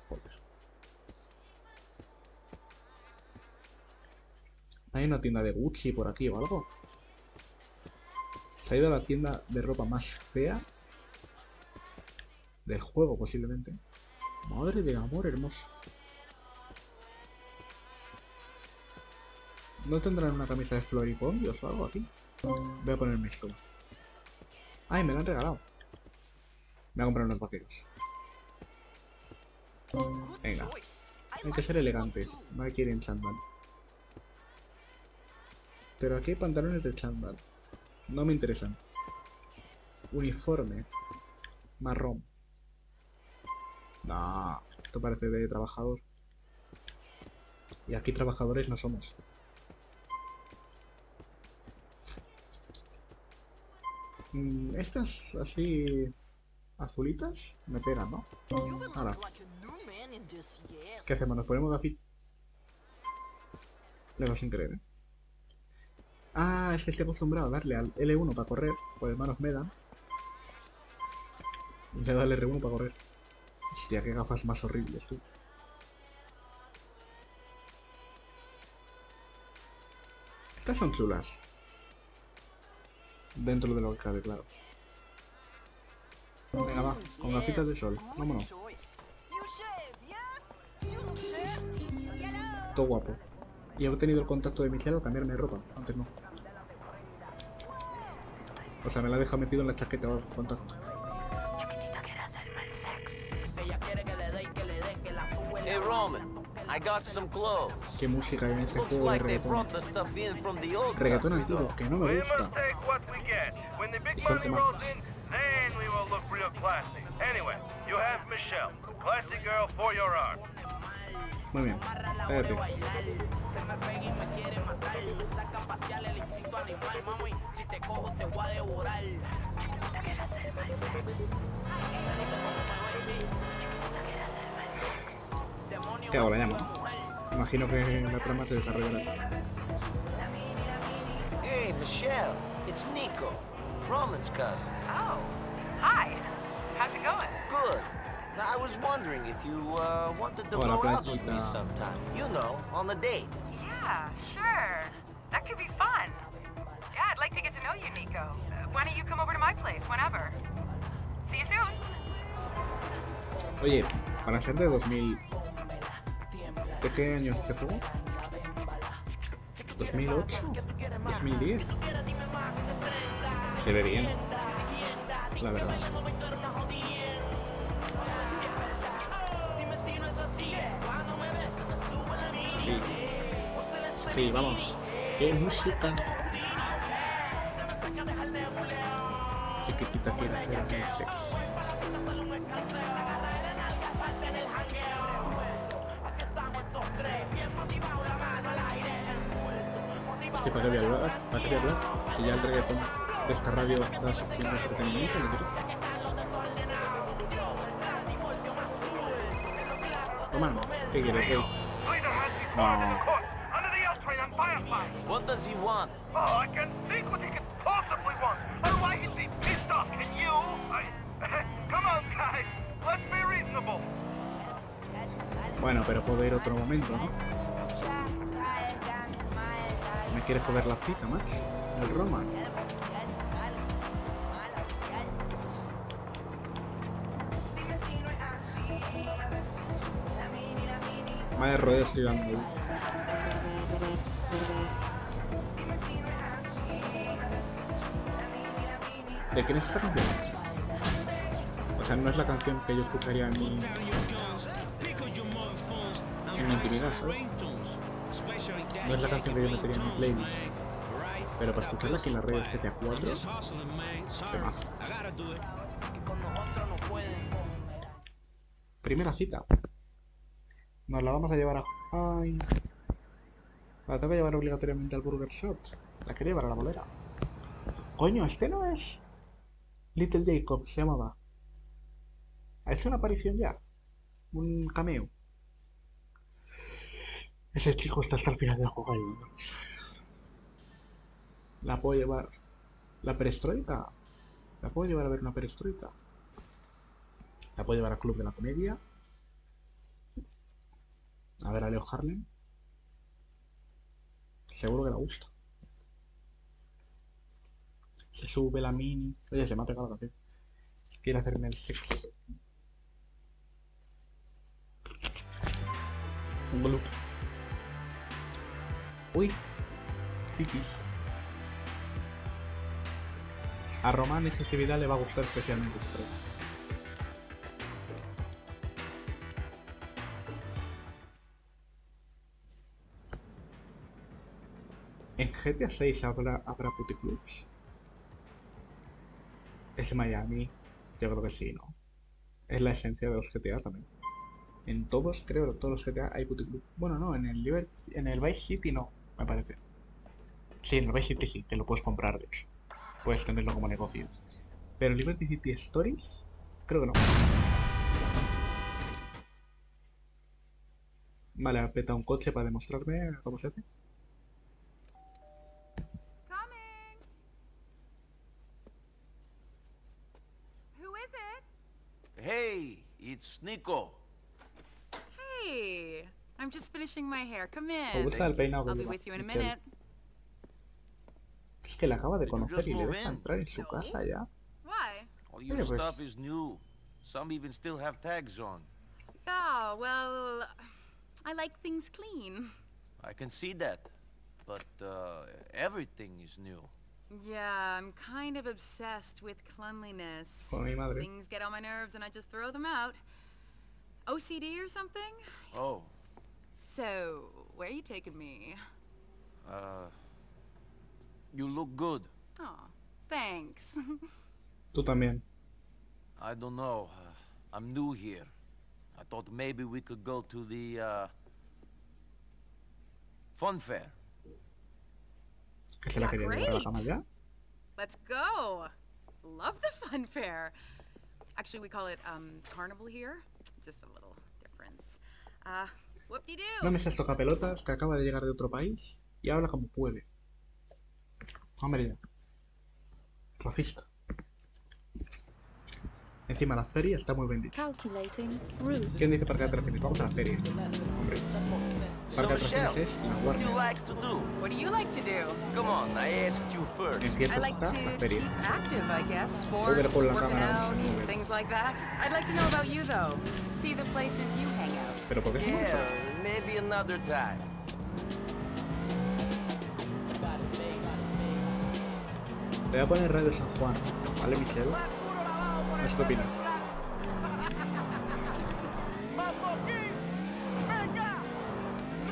Joder. ¿Hay una tienda de Gucci por aquí o algo? Se ha ido a la tienda de ropa más fea del juego, posiblemente. Madre de amor hermoso. ¿No tendrán una camisa de Floripondios o algo aquí? Voy a ponerme esto. ¡Ay, me la han regalado! Me voy a comprar unos vaqueros. Venga. Hay que ser elegantes. No hay que ir en chándal. Pero aquí hay pantalones de chándal. No me interesan. Uniforme. Marrón. No, esto parece de trabajador. Y aquí trabajadores no somos. Estas así azulitas me pegan, ¿no? Ahora, ¿qué hacemos? ¿Nos ponemos gafit? Le va sin querer, ¿eh? Ah, es que estoy acostumbrado a darle al L1 para correr, pues manos me dan. Le doy al R1 para correr. Hostia, qué gafas más horribles, tú. Estas son chulas. Dentro de lo que cabe, claro. Venga, va, con gafitas de sol. Vámonos. Todo guapo. Y he obtenido el contacto de Michelle al cambiarme de ropa. Antes no. O sea, me la ha dejado metido en la chaqueta contacto. Hey, Roman, I got some clothes. Qué música en este juego de reggaetón. Reggaetón antiguo, que no me gusta. Rolls in, then we will look real classy. Anyway, you have Michelle, classy girl for your arm. Muy bien. Cállate. ¿Qué hago? La llamo. ¿no? Imagino que la trama se desarrollará. Hey, Michelle, it's Nico, Roman's cousin. Oh, hi. How's it going? Good. Now, I was wondering if you uh, wanted to Hola, go out with me sometime. You know, on a date. Yeah, sure. That could be fun. Yeah, I'd like to get to know you, Nico. Uh, why don't you come over to my place whenever? See you soon. Oye, para ser de 2000... ¿De qué año es este juego? ¿2008? ¿2010? Se ve bien. La verdad. Sí. Sí, vamos. ¿Qué música? Chiquitita quiere hacerme sexo. Sí, ¿para qué voy a hablar? ¿Para qué voy a? Si ya el reggaetón esta radio da suficiente entretenimiento, ¿no quieres? Toma, ¿qué quieres, rey? Me No. What does he want? Oh, I can think what he could possibly want. Otherwise, he'd be pissed off. Can you? I... [LAUGHS] Come on, guys. Let's be reasonable. Bueno, pero puedo ir otro momento, ¿no? quiere joder la cita, macho. El Roma. Estoy dando. ahí. ¿De quién es esta canción? O sea, no es la canción que yo escucharía en mi... En mi intimidad, ¿sabes? No es la canción que yo metería en mi playlist. Pero para escucharla aquí en la red de GTA 4, temazo. Primera cita. Nos la vamos a llevar a... Ay. La tengo que llevar obligatoriamente al Burger Shop. La quería llevar a la bolera. Coño, este no es... Little Jacob, se llamaba. ¿Ha hecho una aparición ya? Un cameo. Ese chico está hasta el final del juego. ¿no? La puedo llevar... ¿La perestroika? ¿La puedo llevar a ver una perestroika? La puedo llevar al Club de la Comedia. A ver a Leo Harlem. Seguro que le gusta. Se sube la mini. Oye, se me ha pegado la. Quiere hacerme el sexo. Un gloop. Uy. Titis. A Román esta actividad le va a gustar especialmente este En GTA 6 habrá, habrá puticlubs. Es Miami. Yo creo que sí, ¿no? Es la esencia de los GTA también. En todos, creo, en todos los GTA hay puticlub. Bueno, no, en el, Liber- en el Vice City no, me parece. Sí, en el Vice City sí, que lo puedes comprar, de hecho. Puedes tenerlo como negocio. Pero Liberty City Stories, creo que no. Vale, ha petado un coche para demostrarme cómo se hace. It's Nico. Hey, I'm just finishing my hair. Come Me in. gusta el peinado que I'll be lleva. with you in a minute. Es que la acaba de conocer y le deja entrar en su casa ya. Why? All your Yeah, but- stuff is new. Some even still have tags on. Yeah, well, I like things clean. I can see that. But uh, everything is new. Yeah, I'm kind of obsessed with cleanliness. Con mi madre. Things get on my nerves and I just throw them out. OCD or something? Oh, So, where are you taking me? uh, you look good. Oh, thanks. Tú también. I don't know. Uh, I'm new here. I thought maybe we could go to the uh, fun fair. Que se la quería llevar a la great. cama ya. Let's go. Love the fun fair. Actually, we call it um, carnival here. Just a little difference. Uh. No me seas tocapelotas que acaba de llegar de otro país y habla como puede. Hombre ya. Racista. Encima la feria está muy bendita. ¿Quién dice parque de atracciones? Vamos a la feria. Hombre. So, de Michelle, atracciones es what do you like to do? What do you like to do? Come on, I asked you first. En cierto I like to keep active, I guess. Mover Sports, working out, things like that. I'd like to know about you, though. See the places you hang out. Pero ¿por qué se Yeah, maybe another time. Te voy a poner Radio San Juan. ¿Vale, Michelle? No sé qué opinas.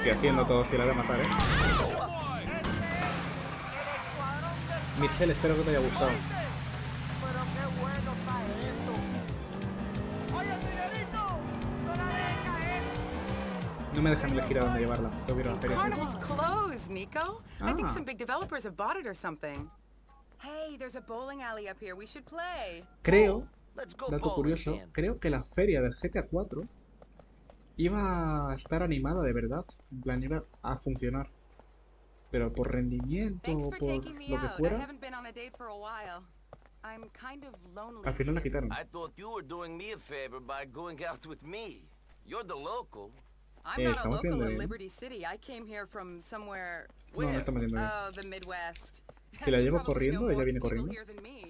Estoy haciendo todo si la voy a matar, ¿eh? Michelle, espero que te haya gustado. No me dejan elegir a dónde llevarla. Tengo que ir a la feria. Carnival's closed, Nico. I think Ah. some big developers have bought it or something. Hey, there's a bowling alley up here. We should play. Creo, Let's go dato curioso, creo que la feria del GTA 4 iba a estar animada de verdad. En plan, iba a funcionar. Pero por rendimiento o por lo que fuera, al final la quitaron. I thought you were doing me a favor by going out with me. You're the local. I'm not a estamos local in. Liberty City. I came here from somewhere No, no está metiendo bien. Oh, the Midwest. Si la llevo corriendo, ella viene corriendo.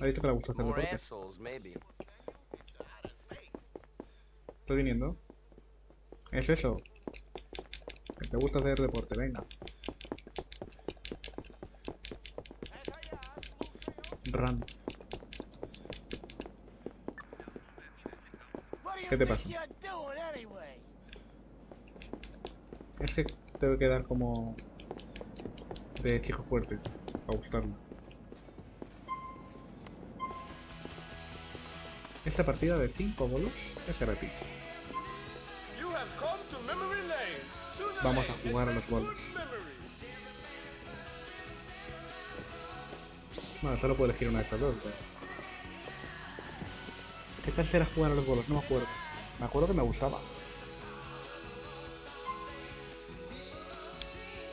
Ha dicho que le gusta hacer deporte. Estoy viniendo. Es eso. Que te gusta hacer deporte, venga. Run. ¿Qué te pasa? Es que tengo que dar como de chico fuerte para gustarme. Esta partida de 5 bolos se repite. Vamos a jugar a los bolos. Bueno, solo puedo elegir una de estas dos. pero- ¿Qué tal será jugar a los bolos? No me acuerdo. Me acuerdo que me gustaba.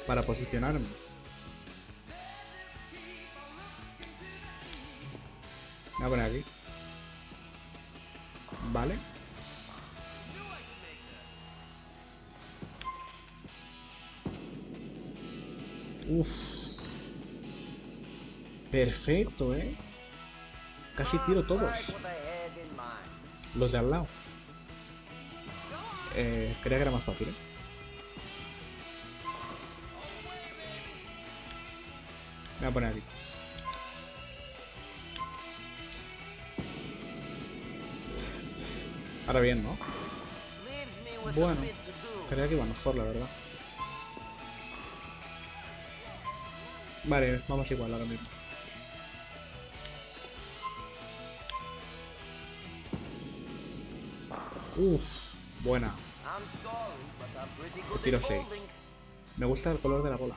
Para posicionarme. Me voy a poner aquí. Vale. Uf. Perfecto, eh. Casi tiro todos. Los de al lado. Eh, creía que era más fácil, ¿eh? Me voy a poner aquí. Ahora bien, ¿no? Bueno, creía que iba mejor, la verdad. Vale, vamos igual ahora mismo. Uf, buena. Tiro at seis. bowling. Me gusta el color de la bola.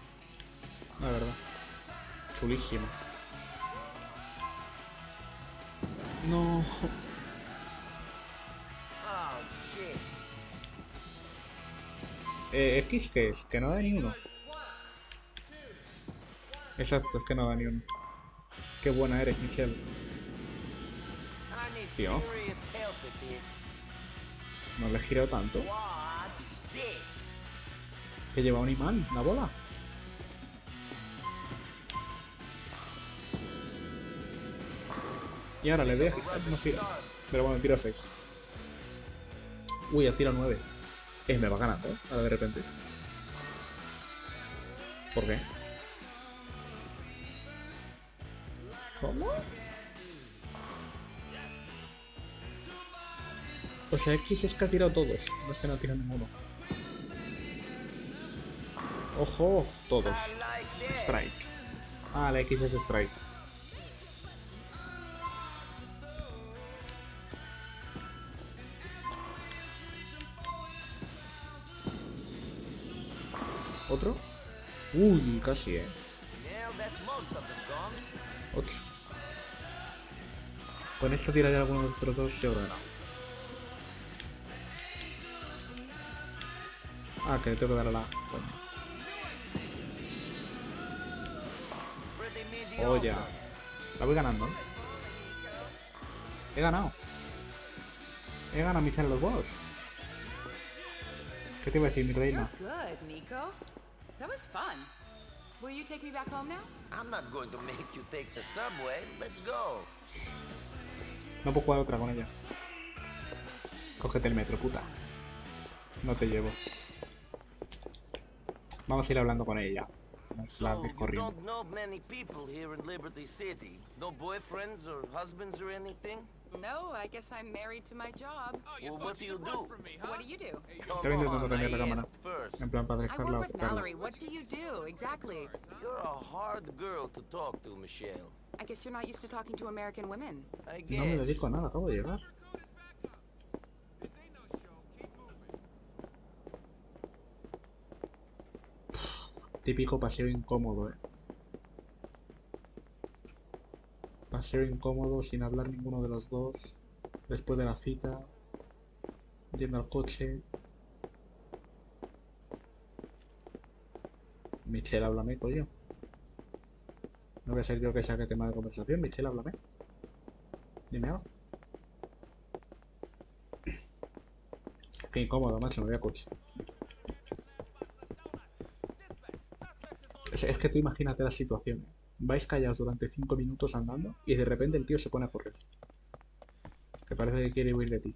La verdad. Chulísimo. No. Eh, X, ¿qué es? Que no da ni uno. Exacto, es que no da ni uno. Qué buena eres, Michelle. Tío. No le he girado tanto. Que lleva un imán, la bola. Y ahora le dejo. No gira. Pero bueno, tiro 6. Uy, ha tirado 9. Eh, me va ganando, ¿eh? Ahora de repente. ¿Por qué? ¿Cómo? O sea, X es que ha tirado todos. No es que no ha tirado ninguno. Ojo, todos. Strike. Ah, la X es strike. ¿Otro? Uy, casi, eh. Otro. Con esto tiraré alguno de los otros dos y ahora no. Ah, que le tengo que dar a la... Bueno. Oh, ya. La voy ganando. ¿eh? He ganado. He ganado mis en los bolos. ¿Qué te iba a decir, mi reina? That was fun. Will you take me back home now? I'm not going to make you take the subway. Let's go. No puedo jugar otra con ella. Cógete el metro, puta. No te llevo. Vamos a ir hablando con ella. En plan So, de you corriendo. don't know many people here in Liberty City? No boyfriends or husbands or anything? No, I guess I'm married to my job. Well, what do you do? What do you do? On, I asked first. En plan para I dejarla work with ocuparla. Mallory. What do you do exactly? You're a hard girl to talk to, Michelle. I guess you're not used to talking to American women. I No me guess. dedico a nada, acabo de llegar. Típico paseo incómodo, eh. Paseo incómodo sin hablar ninguno de los dos. Después de la cita. Yendo al coche. Michelle, háblame, coño. No voy a ser yo que saque tema de conversación. Michelle, háblame. Dime algo. Qué incómodo, macho, me voy a coche. Es, que tú imagínate la situación. Vais callados durante 5 minutos andando y de repente el tío se pone a correr. Que parece que quiere huir de ti.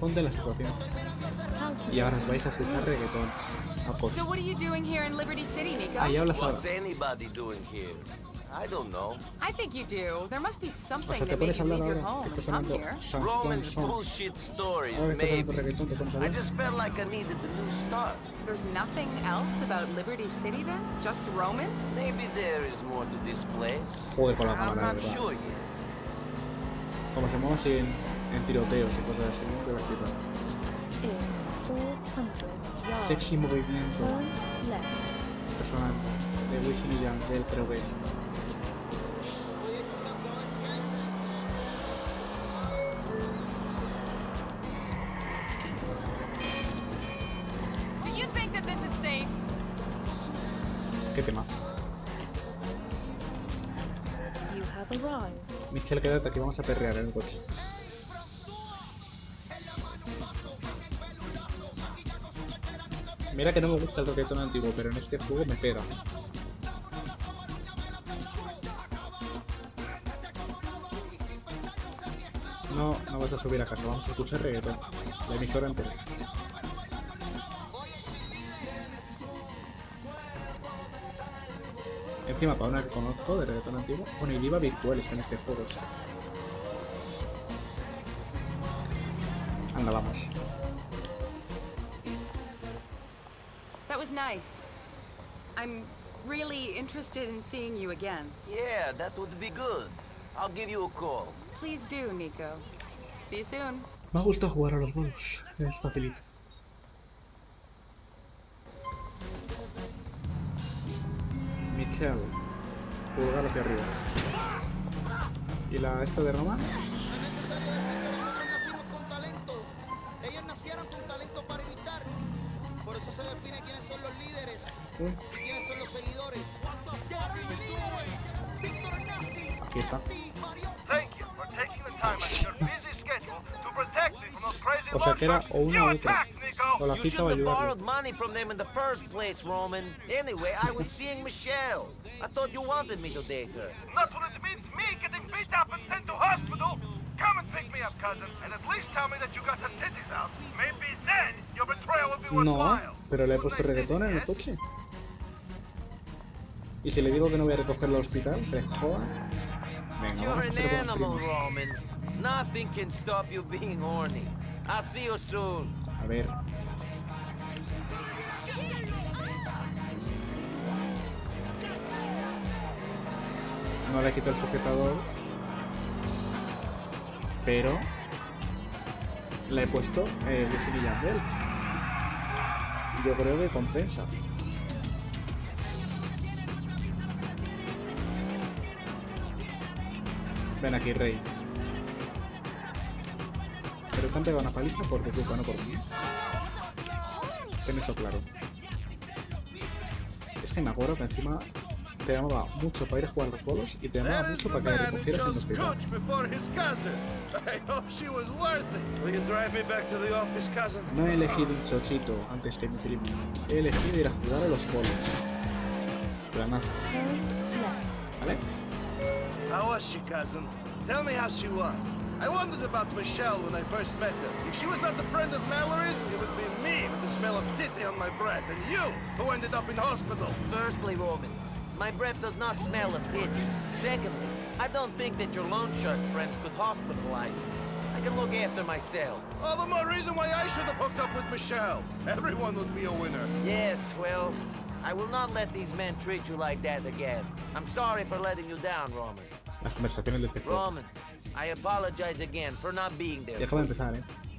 Ponte la situación. Y ahora os vais a escuchar reggaetón. A por. So what are you doing here in Liberty City, Nico? Ahí hablas. What's anybody doing here? I don't know. I think you do. There must be something Hasta te that made you hablar leave your home Que and come here. San Roman's bullshit stories, Ahora que estás sonando maybe. reggaetón, te pones a I hablar. just felt like I needed a new start. There's nothing else about Liberty City then? Just Roman? Maybe there is more to this place. Joder con la I'm not verdad. sure yet. Como se mueve así en, en tiroteos y cosas así, muy divertido. In 400 yards, Sexy movimiento personal de Wisin y Yandel, pero safe? qué tema. Michelle, quédate aquí, vamos a perrear en el coche. Mira que no me gusta el reggaetón antiguo, pero en este juego me pega. No, no vas a subir a casa, vamos a escuchar reggaetón. La emisora entera. Encima, para una que conozco de reggaetón antiguo, bueno, y IVA virtuales en este juego. o sea. Anda, vamos. I'm really interested in seeing you again. Yeah, that would be good. I'll give you a call. Please do, Nico. See you soon. Me gusta jugar a los bolos, es facilito. Michelle, pulgar hacia arriba. ¿Y la esta de Roma? Define quiénes son los líderes Uy, y quiénes son los seguidores. Para los líderes, Víctor Nazi, aquí está. Thank you for taking the time out of your busy schedule to protect me from those crazy O sea que era o una You u otra. O la You cita should o have borrowed money from them in the first place, Roman. Anyway, I was seeing Michelle. I thought you wanted me to date her. That's what it means me getting beat up and sent to hospital. Come and pick me up, cousin, and at least tell me that you got the titties out. Maybe then No, pero le he puesto reggaetón en el coche. Y si le digo que no voy a recogerlo al hospital, se joda. Venga, vamos an animal. Roman. Nothing can stop you being horny. I'll see you soon. A ver. No le quito el sujetador. Pero le he puesto eh, Yandel. Yo creo que compensa. Ven aquí, rey. Pero te han pegado una paliza por tu no por mí. Ten eso claro. Es que me acuerdo que encima te llamaba mucho para ir a jugar a los bolos y te llamaba mucho the para que recogieras el. Coach before his cousin. I hope she was worth it. Will you drive me back to the office, cousin? No he elegido un chochito antes que mi primo. He elegido ir a jugar a los. Planazo, left. ¿vale? How was she, cousin? Tell me how she was. I wondered about Michelle when I first met her. If she was not the friend of Mallory's, it would be me with the smell of titty on my breath, and you who ended up in hospital. Firstly, Roman, my breath does not smell of titties. Secondly, I don't think that your loan shark friends could hospitalize me. I can look after myself. All the more reason why I should have hooked up with Michelle. Everyone would be a winner. Yes, well, I will not let these men treat you like that again. I'm sorry for letting you down, Roman. Las conversaciones de este juego. Roman, I apologize again for not being there.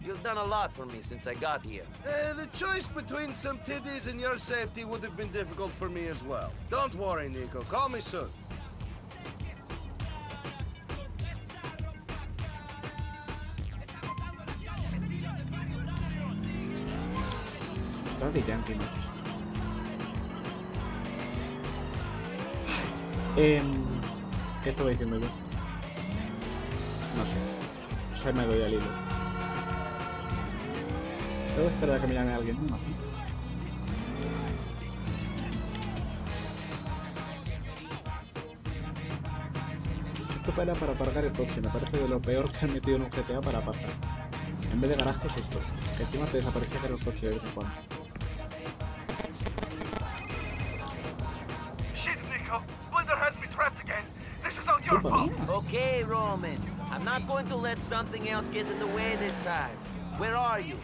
Ya acabo de empezar, ¿eh? You've done a lot for me since I got here. Uh, the choice between some titties and your safety would have been difficult for me as well. Don't worry, Nico. Call me soon. Estás de yankee, macho. Em, ¿Qué estaba diciendo yo? No sé. Se me doy al hilo. Debo esperar a que me llame alguien. No. para para aparcar el coche, me parece de lo peor que han metido en un GTA para aparcar. En vez de garajes esto, que encima te desaparece de los coches de vez en cuando. Okay, Roman. I'm not going to let something else get in the way this time. Where are you?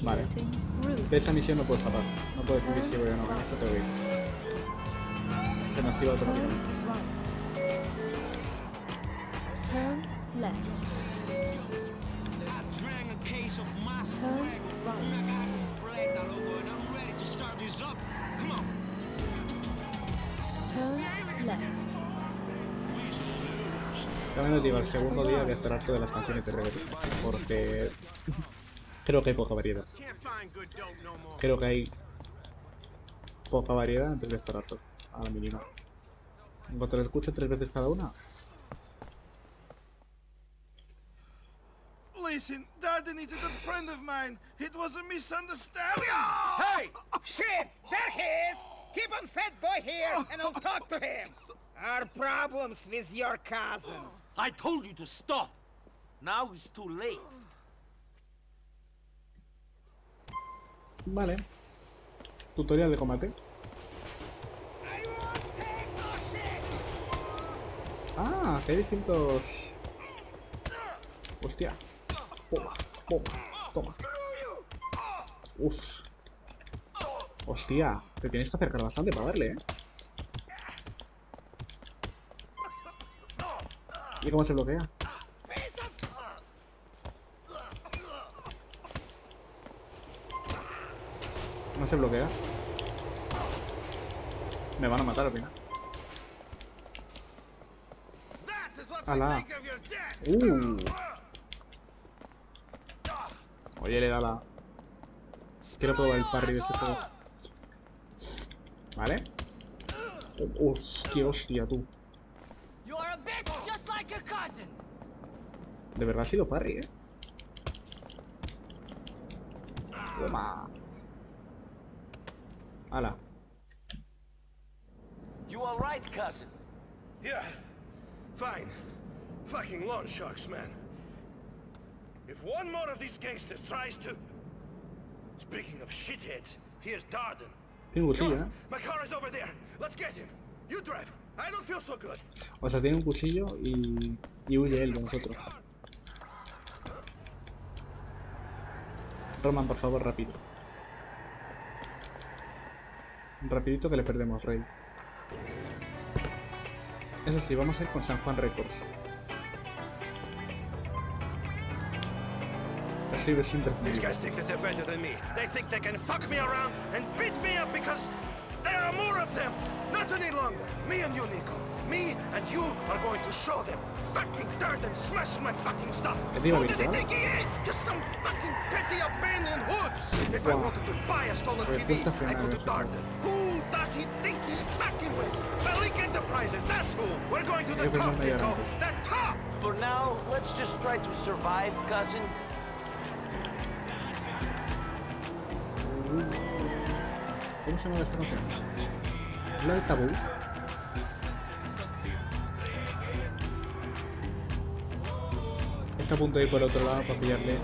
De esta misión no puedes escapar. No puedes decir si voy o no, esto te voy. Se me activa Turn automáticamente. right. Turn left. Turn right. Turn left. También el segundo día de esperar todas las canciones de reggaetón. Porque creo que hay poca variedad. Can't find good dope no more. Creo que hay poca variedad antes de esperar todo, a la mínima. En cuanto lo escuche tres veces cada una, Listen, Darden is a good friend of mine. It was a misunderstanding. Hey! Shit! There he is! Keep on fat boy here, and I'll talk to him. Our problems with your cousin. I told you to stop. Now it's too late. Vale. Tutorial de combate. Ah, que hay distintos... Hostia. Toma, toma, toma. Uf. Hostia, te tienes que acercar bastante para darle, ¿eh? ¿Y cómo se bloquea? No se bloquea. Me van a matar al final. That is what Ala. we think of your dad. Uh. Oye, le da la... Quiero probar el parry de este juego. ¿Vale? Uf, qué hostia, tú. You're a bitch just like your cousin. De verdad ha sido parry, ¿eh? Toma. Ala. You all right, cousin? Yeah, fine. Fucking loan sharks, man. If one more of these gangsters tries to... Speaking of shitheads, here's Darden. Tiene un Come cuchillo, ¿eh? on, my car is over there. Let's get him. You drive. I don't feel so good. O sea, tiene un cuchillo y, y huye él de nosotros. Roman, por favor, rápido. Rapidito que le perdemos, Rey. Eso sí, vamos a ir con San Juan Records. Así de siempre. These guys think that they're better than me. They think they can fuck me around and beat me up because there are more of them. Not any longer. Me and you, Nico. Me and you are going to show them. Fucking dirt and smashing my fucking stuff. ¿Qué te iba a Who does he think he is? Just some fucking petty abandoned hood. If I wanted to buy a stolen Pues TV, I final go to eso. Who does he think he's fucking with? Malik Enterprises, that's who. We're going to the Yo top, no Nico. The top! For now, let's just try to survive, cousin. ¿Cómo se llama esta canción? La de Tabú? Está a punto de ir por otro lado para pillarle,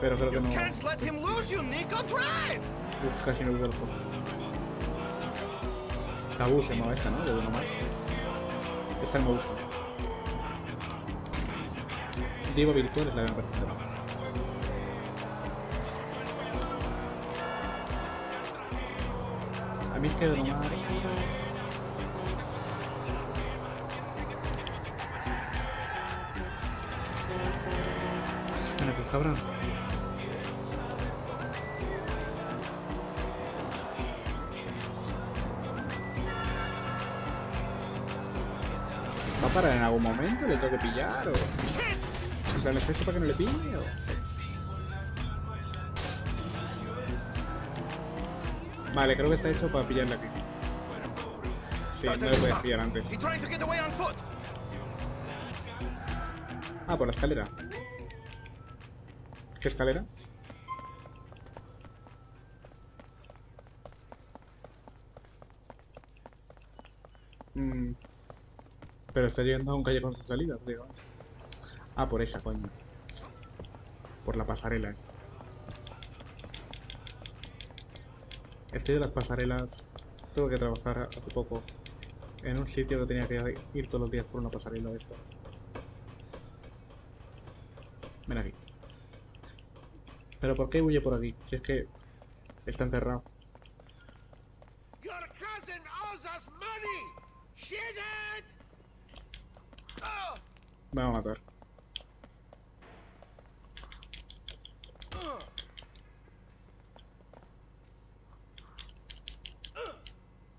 pero creo que no. Uf, casi no vuelco. Tabú se llamaba esta, ¿no? De Don Omar. Esta me gusta. Diego Virtual es la que me parece. A mí es que Don Omar... Bueno, cabrón. ¿Va a parar en algún momento? ¿Le tengo que pillar? ¿O en plan, ¿le echo para que no le pille? O... Vale, creo que está hecho para pillarle aquí. Sí, no le puedes pillar antes. He trying to get away on foot. Ah, por la escalera. ¿Qué escalera? Mm, Pero está yendo a un callejón sin salida, digo. Ah, por esa, coño. Por la pasarela esta. Estoy de las pasarelas. Tuve que trabajar hace poco en un sitio que tenía que ir todos los días por una pasarela de estas. Ven aquí. ¿Pero por qué huye por aquí? Si es que está encerrado. Oh! Me va a matar.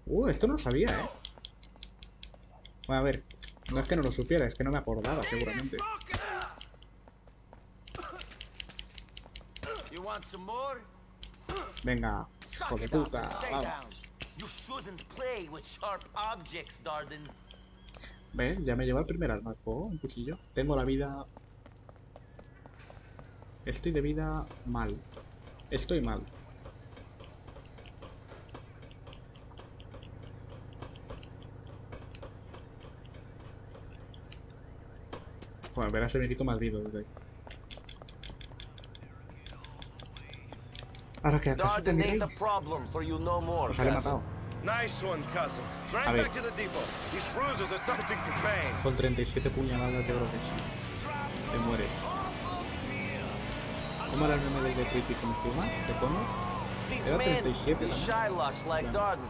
Uh, esto no lo sabía, eh. Bueno, a ver. No es que no lo supiera, es que no me acordaba, seguramente. You want some more? Venga, hijo de puta, vamos. down. You shouldn't play with sharp objects, Darden. ¿Ves? Ya me lleva el primer arma. Oh, un cuchillo. Tengo la vida... Estoy de vida mal. Estoy mal. Bueno, verás el minito más vivo desde ahí. Ahora que acaso Darden tendréis... ain't a problem for you no more, Os haré cousin. matado. Nice one, cousin. A Drive ver. back to the depot. These bruises are starting to pain. Con 37 puñaladas yo creo que sí. Te mueres. ¿Cómo era el nombre del de Crítico en Fuma? ¿Te cono? These Era men, 37 these también. Shylocks like Darden,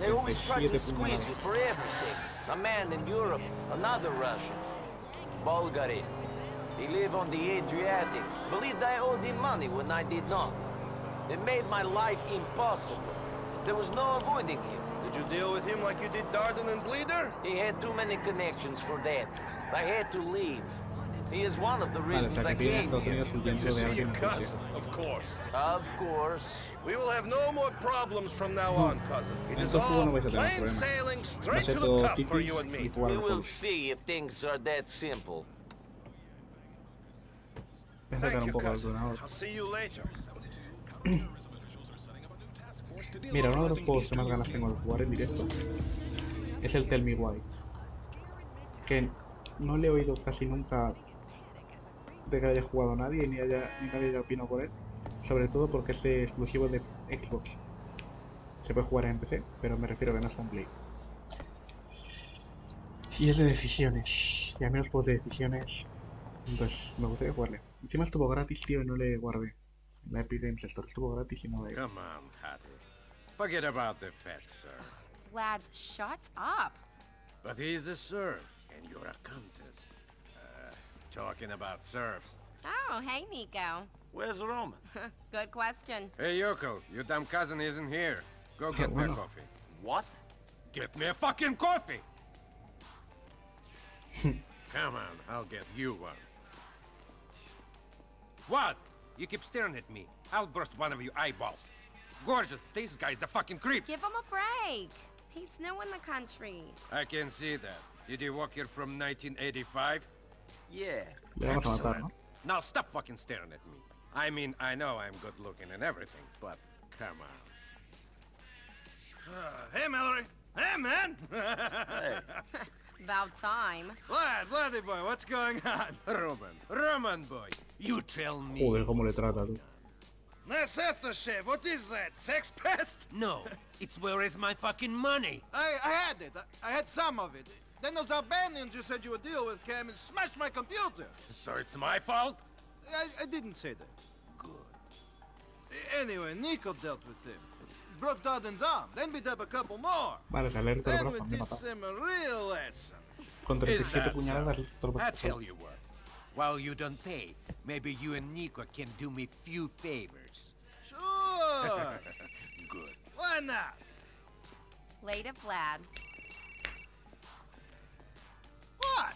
they always try to 37 squeeze puñaladas. you for everything. A man in Europe, another Russian. Bulgarin. He lived on the Adriatic. Believed I owed him money when I did not. It made my life impossible. There was no avoiding him. Did you deal with him like you did Darden and Bleeder? He had too many connections for that. I had to leave. He is one of the reasons sea I que vive en came here. To see your alguien en Rusia. cousin, of course. Of course. We will have no more problems from now on, cousin. It is all no vais a tener plain sailing straight to the top for you and me. We will see if things are that simple. Voy a sacar Thank you, cousin. I'll see you later. [CLEARS THROAT] Mira, uno de los juegos que más ganas tengo de jugar en directo es el Tell Me Why. Que no le he oído casi nunca de que haya jugado nadie ni, haya, ni nadie haya opinado por él. Sobre todo porque es exclusivo de Xbox. Se puede jugar en PC, pero me refiero a que no está en Play. Y es de decisiones. Y a mí los juegos de decisiones, pues me gustaría jugarle. Encima estuvo gratis, tío, y no le guardé. La Epic Games Store estuvo gratis y no le... Come on, Hattie. Forget about the fat sir. Vlad, shut up. But he's a serf, and you're a countess. Uh, talking about serfs. Oh, hey, Nico. Where's Roman? [LAUGHS] Good question. Hey, Yoko, your damn cousin isn't here. Go get me a coffee. What? Get me a fucking coffee! [LAUGHS] Come on, I'll get you one. What? You keep staring at me. I'll burst one of your eyeballs. Gorgeous, this guy's a fucking creep. Give him a break. He's new in the country. I can see that. Did he walk here from 1985? Yeah. Le vamos a matar, ¿no? Now stop fucking staring at me. I mean, I know I'm good looking and everything, but come on. Uh, hey, Mallory. Hey, man. [LAUGHS] About time. Vlad, Vladdy boy, what's going on? Roman, Roman boy, you tell me. Joder, cómo le trata, tú. Nice aftershave. What is that? Sex pest? [LAUGHS] No, it's where is my fucking money? I, I had it. I, I had some of it. Then those Albanians you said you would deal with came and smashed my computer. So it's my fault? I, I didn't say that. Good. Anyway, Nico dealt with him. Broke Darden's arm, then beat up a couple more. Vale, alerta Then we me he teach matado. them a real lesson. Is that so? I tell you what. While you don't pay, maybe you and Nico can do me few favors. Sure. [LAUGHS] Good. Why not? Later, Vlad. What?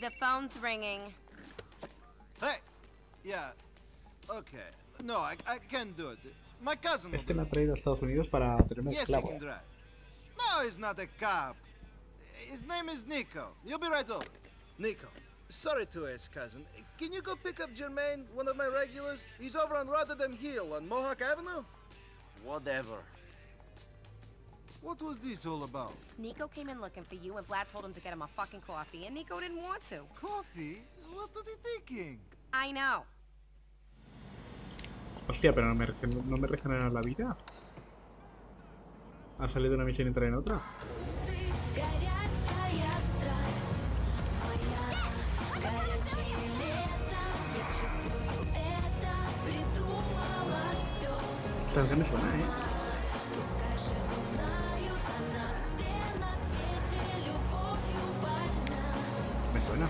The phone's ringing. Hey. Yeah. Okay. No, I, I can't do it. My cousin will Este do me ha it. traído a Estados Unidos para tenerme Yes, he esclavo. can drive. No, he's not a cop. His name is Nico. You'll be right over. Nico, sorry to ask, cousin. Can you go pick up Jermaine, one of my regulars? He's over on Rotterdam Hill on Mohawk Avenue. Whatever. What was this all about? Nico came in looking for you, and Vlad told him to get him a fucking coffee, and Nico didn't want to. Coffee? What was he thinking? I know. Hostia, pero no me, regen- no me regenera la vida. Ha salido una misión y entra en otra. Esta canción me suena, ¿eh? Me suena.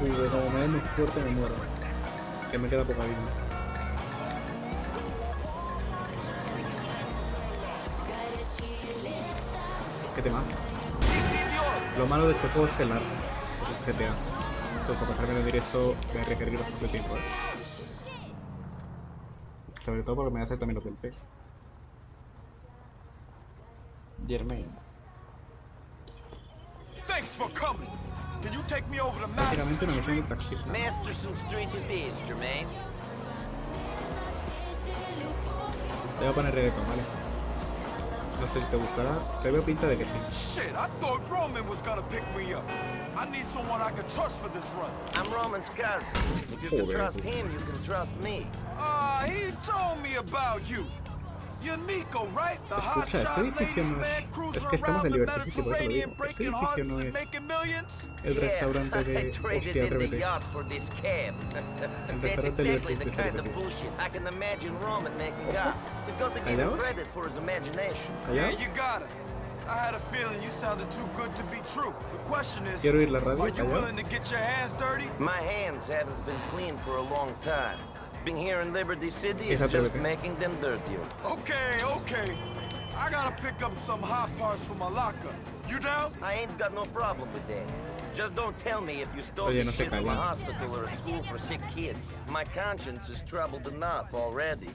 Uy, como me da muy fuerte me muero. Que me queda poca vida. Lo malo de este juego es que es largo. Es GTA. Entonces, para pasarme en directo voy a requerir bastante tiempo, ¿eh? Sobre todo porque me hace también los del pez. Germain. Thanks for coming. Can you take me over to de Street? Masterson Street it is, Jermaine. Te voy a poner reggaeton, ¿vale? No sé si te gustará. Te veo pinta de que sí. Shit, I thought Roman was gonna pick me up. I need someone I can trust for this run. I'm Roman's cousin. If you can trust him, you can trust me. Ah, he told me about you. You're Nico, right? The hot Escucha, shot este ladies man cruising Es que estamos around the Liberty City, por eso lo Mediterranean, breaking hearts and making millions. el restaurante de... [LAUGHS] I traded Hostia, in the yacht for this cab. [LAUGHS] That's exactly the kind of bullshit I can imagine Roman making up. We've got to give him credit for his imagination. Yeah, you got it. I had a feeling you sounded too good to be true. The question is, Quiero oír la radio, are you willing to get your hands dirty? My hands haven't been clean for a long time. Being here in Liberty City is just making them dirtier. Okay, okay. I gotta pick up some hot parts for my locker. You down? I ain't got no problem with that. Just don't tell me if you stole Oye, no this shit from a hospital or a school for sick kids. My conscience is troubled enough already.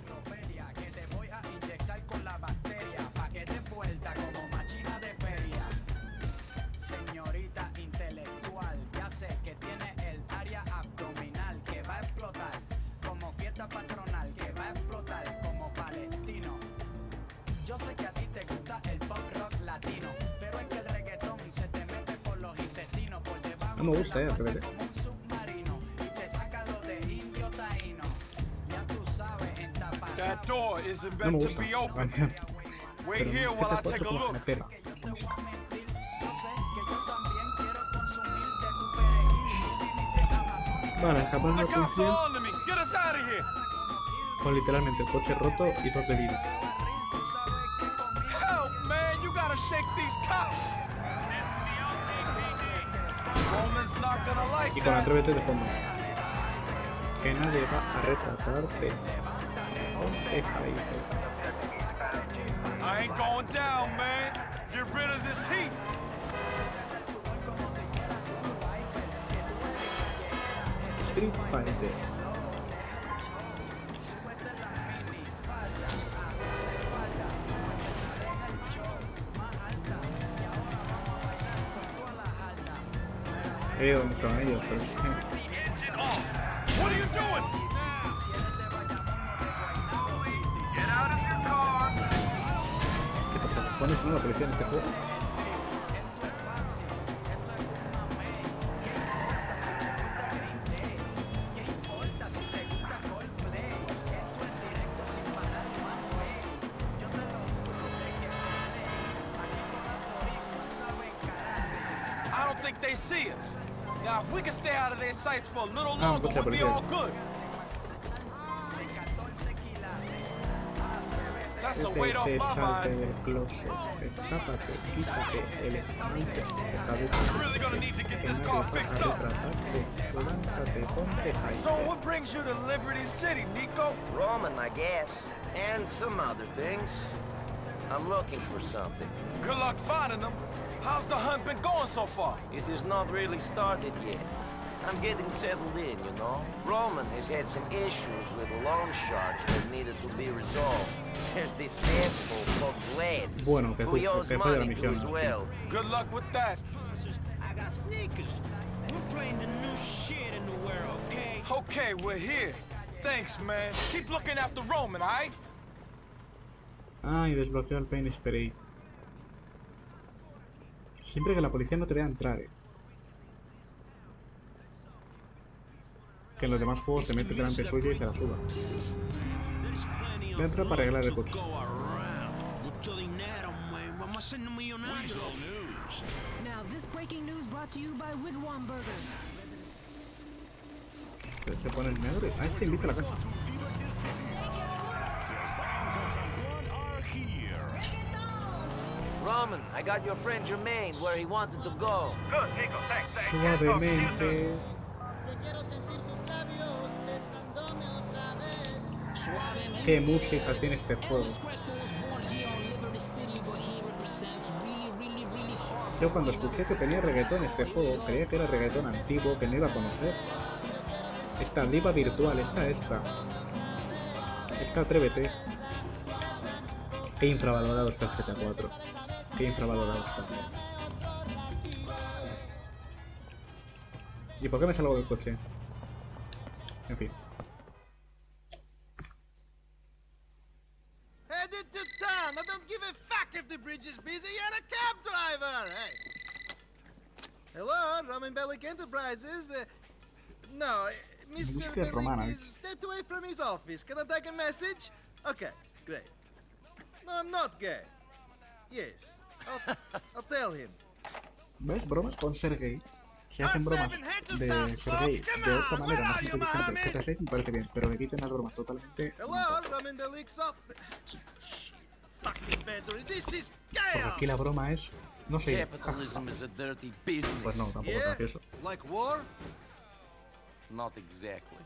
Ya tú sabes, en Tapacá. That door isn't No me meant to gusta. be open. Wait here while I take a me look. no to me. Con literalmente el coche roto y dos heridos. Help, man. You gotta shake these cops. Y con. Atrévete de fondo. Que nadie va a retratarte. Países. I ain't going down, man. Get rid of this heat. Street Fighter. Eh, ¿dónde estaban ellos? Pero? ¿Qué pasa? ¿Pones no la policía en este juego? For a little Ah, longer, escucha, we'll be all good. That's a weight off my mind. del closet, escápate, quítate el esmalte de cabeza. really gonna need to get this car fixed up. Lánzate, ponte ahí. So, what brings you to Liberty City, Nico? Roman, I guess. And some other things. I'm looking for something. Good luck finding them. How's the hunt been going so far? It has not really started yet. I'm getting settled in, you know. Roman has had some issues with loan sharks that needed to be resolved. There's this asshole called Vlad, Bueno, que who owes money to as well. Good luck with that. I got sneakers. We're playing the new shit in the world, okay? Okay, we're here. Thanks, man. Keep looking after Roman, alright? Ah, y desbloqueo el Pain Spray. Siempre que la policía no te vea entrar, eh. Que en los demás juegos te mete delante suyo y se la suba. Voy a entrar para arreglar el coche. Mucho dinero, man. Vamos a hacernos millonarios. Now, this breaking news brought to you by Wigwam Burger. Se, pone el negro. Ah, este invita a la casa. Roman, I got your friend Jermaine where he wanted to go. Good, Nico, thanks. thanks. Yeah, talk to you soon. Suavemente. Qué música tiene este juego. Yo cuando escuché que tenía reggaetón este juego, creía que era reggaetón antiguo, que no iba a conocer. Esta diva virtual, esta, esta. Esta, atrévete. Qué infravalorado está el GTA 4. Qué infravalorado está. ¿Y por qué me salgo del coche? En fin. Headed to town. I don't give a fuck if the bridge is busy. You're a cab driver. Hey. Hello, Roman Bellic Enterprises. Uh, no, uh, Mr. Bellic is stepped away from his office. Can I take a message? Okay, great. No, I'm not gay. Yes, I'll, [LAUGHS] I'll tell him. Con ser gay. Si hacen bromas de ser de otra manera más que GTA 6 me parece bien, pero me quiten las bromas totalmente... Hello, fucking battery. This is Porque chaos. aquí la broma es... No sé... Capitalism is a dirty business. Pues no, tampoco es Yeah, gracioso. like war? Not exactly.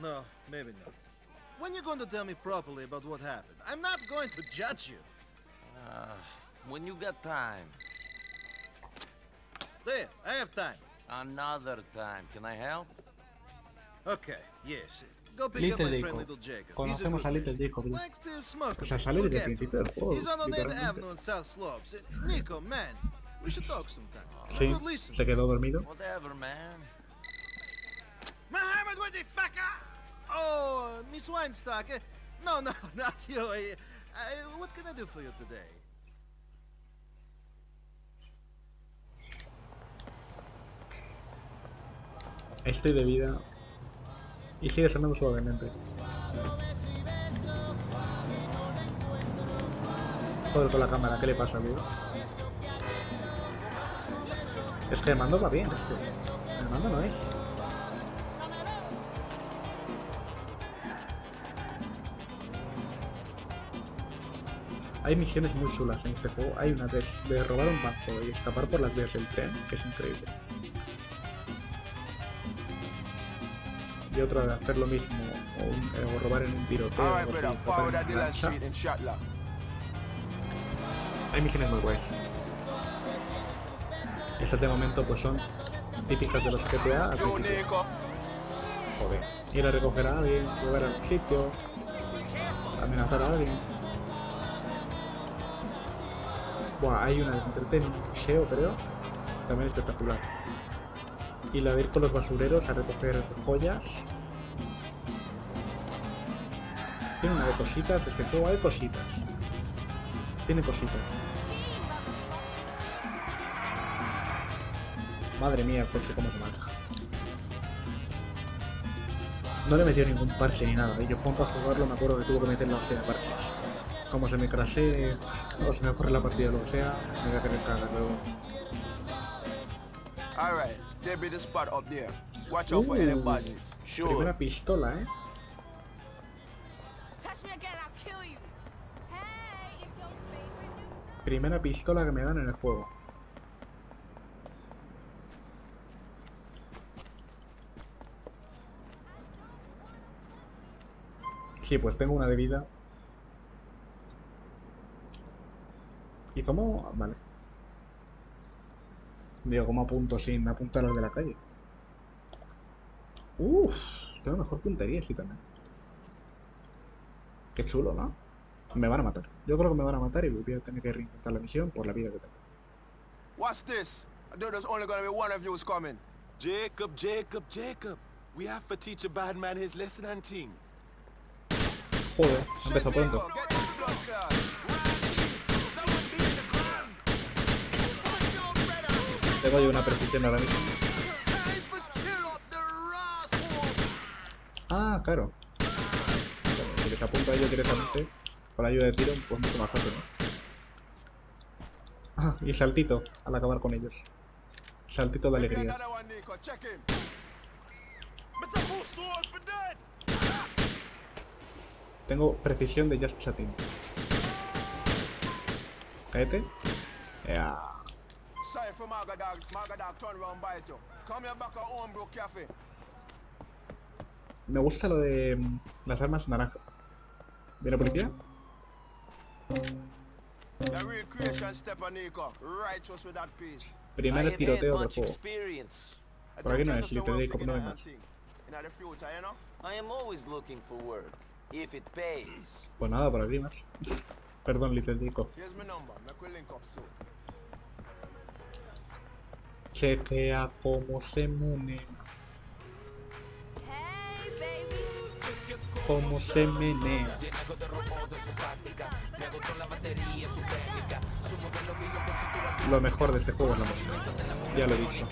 No, maybe not. When you going to tell me properly about what happened? I'm not going to judge you. Uh, when you got time. There, I have time. Another time. Can I help? Okay, yes. Go pick up Little my friend Jacob. Conocemos a Little Jacob. O a sea, sale desde el principio del juego, He's on Oneida literalmente. Avenue in South Slopes. Nico, man, we should talk sometime. Sí, Good listen. se quedó dormido. Whatever, man. Mohammed, what the fuck? ah? Oh, Miss Weinstock. eh, No, no, [LAUGHS] not you. what can I do for you today? Estoy de vida. Y sigue sonando suavemente. Joder con la cámara, ¿qué le pasa, tío? Es que el mando va bien, este. El mando no es. Hay misiones muy chulas en este juego. Hay una de, de robar un banco y escapar por las vías del tren, que es increíble. Y otra de hacer lo mismo, o, un- eh, o robar en un tiroteo. o robar that en lock. Hay misiones muy guays. Estas de momento pues son típicas de los GTA. así que. Joder. Ir a recoger a alguien, llegar al sitio, amenazar a alguien. Buah, hay una de entreten en un museo, creo. También espectacular. Y la de ir con los basureros a recoger joyas. Tiene una de cositas, este juego hay cositas. Tiene cositas. Madre mía, el coche cómo se maneja. No le metió ningún parche ni nada. Y yo cuando a jugarlo me acuerdo que tuvo que meter la hostia de parches. Como se me crashe o se me corre la partida o lo que sea, me voy a querer cagar luego. Alright, there be the spot up there. Watch out for any Uh. Primera pistola, eh. Primera pistola que me dan en el juego. Sí, pues tengo una de vida. ¿Y cómo? Vale. Digo, ¿cómo apunto sin apuntar los de la calle? Uff, tengo mejor puntería, sí también. Qué chulo, ¿no? Me van a matar. Yo creo que me van a matar y voy a tener que reintentar la misión por la vida que tengo. What's this? I thought there's only gonna be one of you who's coming. Jacob, Jacob, Jacob. We have to teach a bad man his lesson and thing. Joder, empezó pronto. Tengo yo una precisión ahora mismo. Ah, claro. Bueno, si les apunto a ellos directamente, con la ayuda de tiro, pues mucho más fácil, ¿no? Ah, y saltito al acabar con ellos. Saltito de alegría. Tengo precisión de Just Satin. Cállate. Cafe. Me gusta lo de mm, las armas naranja. ¿Viene la policía? Primer tiroteo del juego. experience. Por aquí no es, Jacob, no vengas. In the future, you know? I am always looking for work, if it pays. Pues nada, por aquí más. Perdón, Little Jacob. Here's my number. Make Cómo se menea. Lo mejor de este juego es la música. Ya lo he dicho.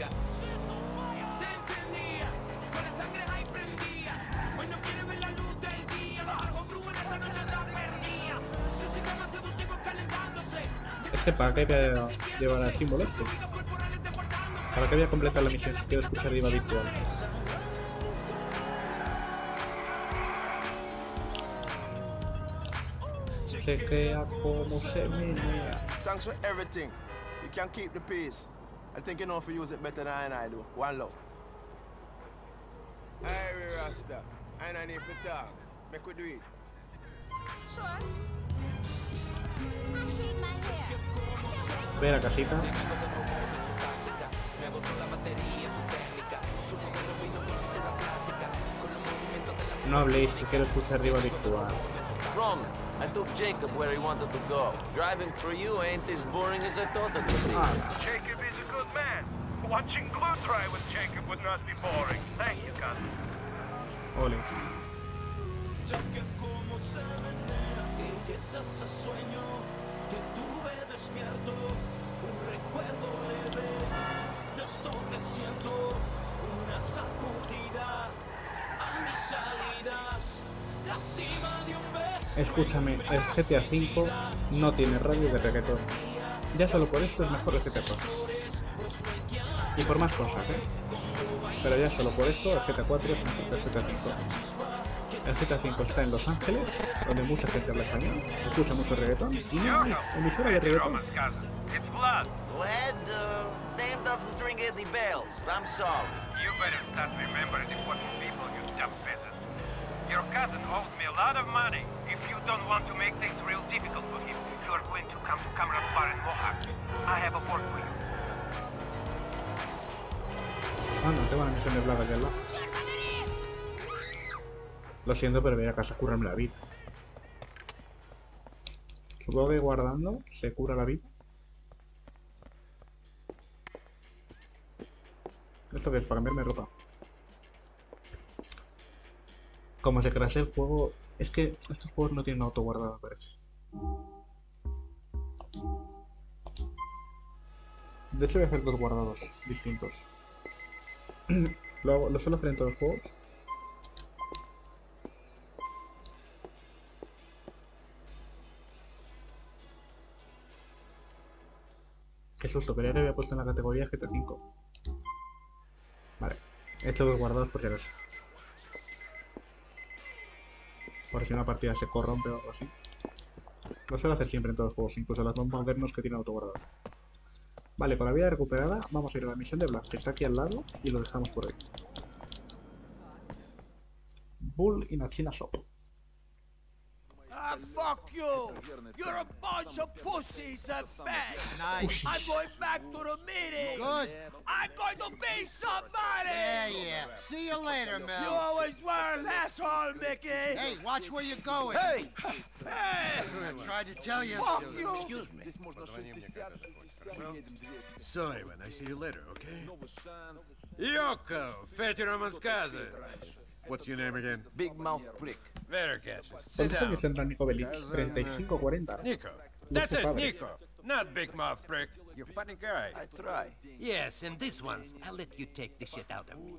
Este para qué voy a llevar al símbolo este. ¿Para qué voy a completar la misión si quiero escuchar diva virtual? Chequea cómo se menea. Thanks for everything. You can keep the peace. I think you know if you use it better than I do. One love. Hey, Rasta. I don't need to talk. Make we do it. Ve la casita. No habléis, quiero escuchar diva virtual. Ron, I took Jacob where he wanted to go. Driving for you ain't as boring as I thought it would be. Jacob is a good man. Watching glue dry with Jacob would not be boring. Thank you, cousin. Ole. Escúchame, el GTA V no tiene radio de reggaetón. Ya solo por esto es mejor el GTA 4. Y por más cosas, ¿eh? Pero ya solo por esto el GTA 4 es mejor que el GTA 5. El GTA 5 está en Los Ángeles, donde mucha gente habla español, escucha mucho reggaetón y no hay emisora de reggaetón. It's blood. Uh, Dave doesn't drink any bells. I'm sorry. You better start remembering important people, you dumb peasant. Your cousin owes me a lot of money. If you don't want to make things real difficult for him, you are going to come to Cameron Bar in Mohawk. I have a work for you. Ah, no, tengo la misión de Black al. Lo siento, pero voy a casa a curarme la vida. Supongo que guardando se cura la vida. ¿Esto es? Para cambiarme ropa. Como se crasea el juego... Es que estos juegos no tienen auto guardado, parece. De hecho voy a hacer dos guardados distintos. [CLEARS THROAT] lo, hago- lo suelo hacer en todos los juegos. Qué susto, pero ahora había puesto en la categoría GTA 5. Vale, he hecho dos guardados por si acaso. Por si una partida se corrompe o algo así. Lo suelo hacer siempre en todos los juegos, incluso los más modernos que tienen autoguardado. Vale, con la vida recuperada, vamos a ir a la misión de Black, que está aquí al lado, y lo dejamos por ahí. Bull in a China Shop. Fuck you! You're a bunch of pussies uh, and fags! Nice. I'm going back to the meeting! Good. I'm going to be somebody! Yeah, yeah. See you later, Mel. You always were an asshole, Mickey! Hey, watch where you're going. Hey! Hey! I tried to tell you. Fuck you! Excuse me. Sorry, when I see you later, okay? Yoko, Fete Romanskaze. What's your name again? Big Mouth Prick. Very catchy. Sit ¿Cuántos años down. tendrá Nico Bellic? 35, 40. Nico. That's it. Nico. Not Big Mouth Prick. You funny guy. I try. Yes, and this one's, I'll let you take the shit out of me.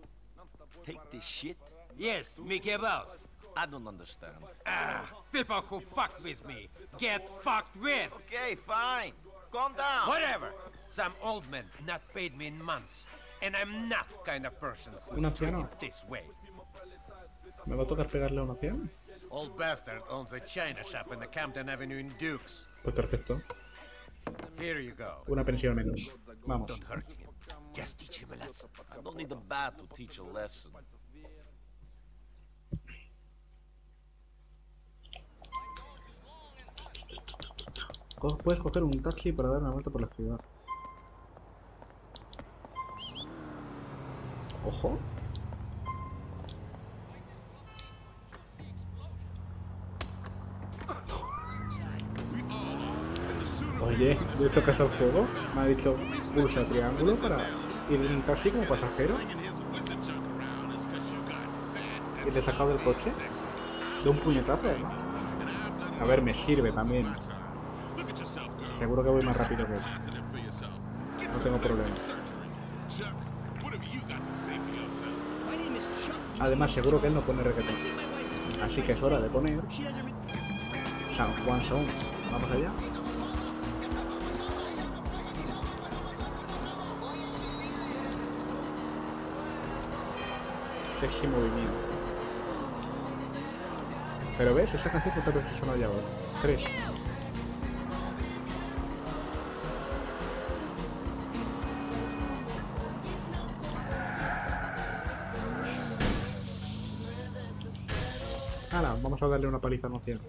Take the shit? Yes, Mickey about. I don't understand. Ah, people who fuck with me get fucked with. Okay, fine. Calm down. Whatever. Some old man not paid me in months. And I'm not kind of person who's Un anciano. treated this way. ¿Me va a tocar pegarle a un anciano? Old bastard owns a china shop in the Campton Avenue in Dukes. Pues perfecto. Here you go. Una pensión menos. Vamos. Don't hurt him. Just teach him a lesson. I don't need a bat to teach a lesson. Puedes coger un taxi para dar una vuelta por la ciudad. Ojo. Oye, ¿le tocas al juego? Me ha dicho pulsa triángulo para ir en un taxi como pasajero. Y te he sacado del coche. De un puñetazo, además. A ver, me sirve también. Seguro que voy más rápido que él. No tengo problema. Además, seguro que él no pone reggaetón. Así que es hora de poner San Juan Son. Vamos allá. Sexy movimiento. Pero ves, esa canción cuántas veces sonó ya ahora. Tres. Ahora, vamos a darle una paliza a Noción.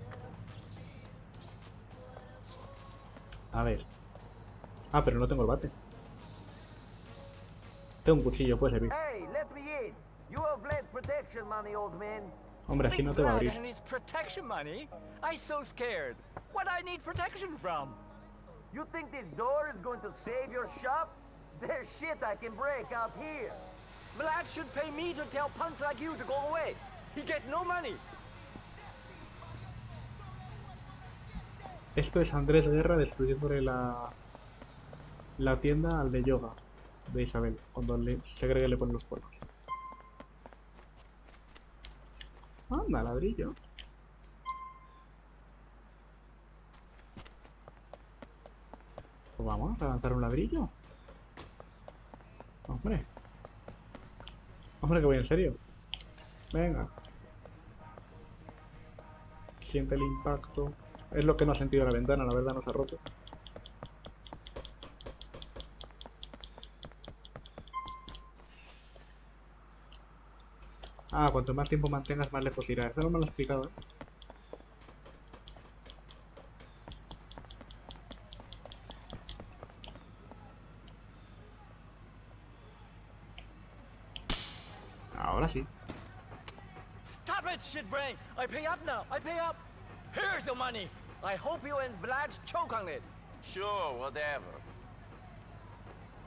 A ver. Ah, pero no tengo el bate. Tengo un cuchillo, puede servir. Hey, let me in. You have led protection money, old man. Hombre, así no te va a abrir. Protection money? I so scared. What I need protection from? You think this door is going to save your shop? There's shit I can break out here. Vlad should pay me to tell punks like you to go away. He get no money. Esto es Andrés Guerra destruyéndole la la tienda al de yoga de Isabel, cuando le, se cree que le ponen los cuernos. Anda, ladrillo. Pues vamos a lanzar un ladrillo. Hombre. Hombre, que voy en serio. Venga. Siente el impacto. Es lo que no ha sentido la ventana, la verdad no se ha roto. Ah, cuanto más tiempo mantengas, más lejos irá. Eso no me lo he explicado, ¿eh? Ahora sí. Stop it, shitbrain! I pay up now. I pay up. Here's your money. I hope you and Vlad choke on it. Sure, whatever.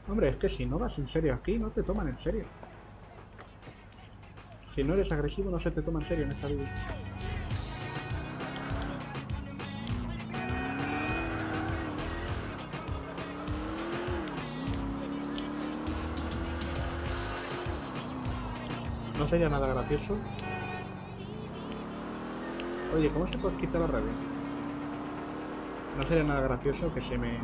Hombre, es que si no vas en serio aquí, no te toman en serio. Si no eres agresivo, no se te toma en serio en esta vida. No sería nada gracioso. Oye, ¿cómo se puede quitar la radio? No sería nada gracioso que se me...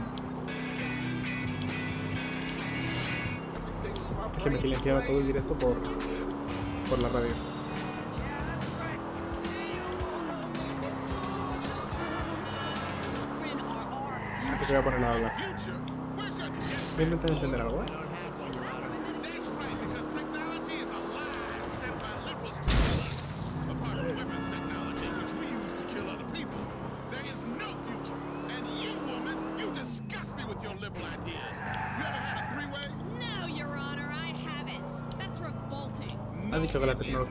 que se me silenciara todo el directo por... por la radio. Así que voy a poner a hablar. Voy a intentar entender algo, ¿eh?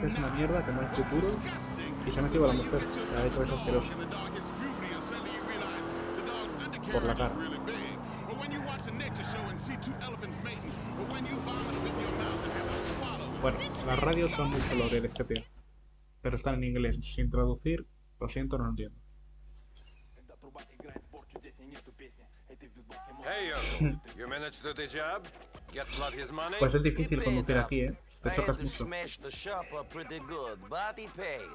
La es una mierda, que no hay futuro, y se ha metido a la mujer, que ha hecho eso asqueroso. Por la cara. Bueno, las radios son mucho lo del GTA, pero están en inglés, sin traducir, lo siento, no lo entiendo. Pues es difícil conducir aquí, ¿eh? Te I had chocas to mucho. smash the shop up pretty good, but he paid.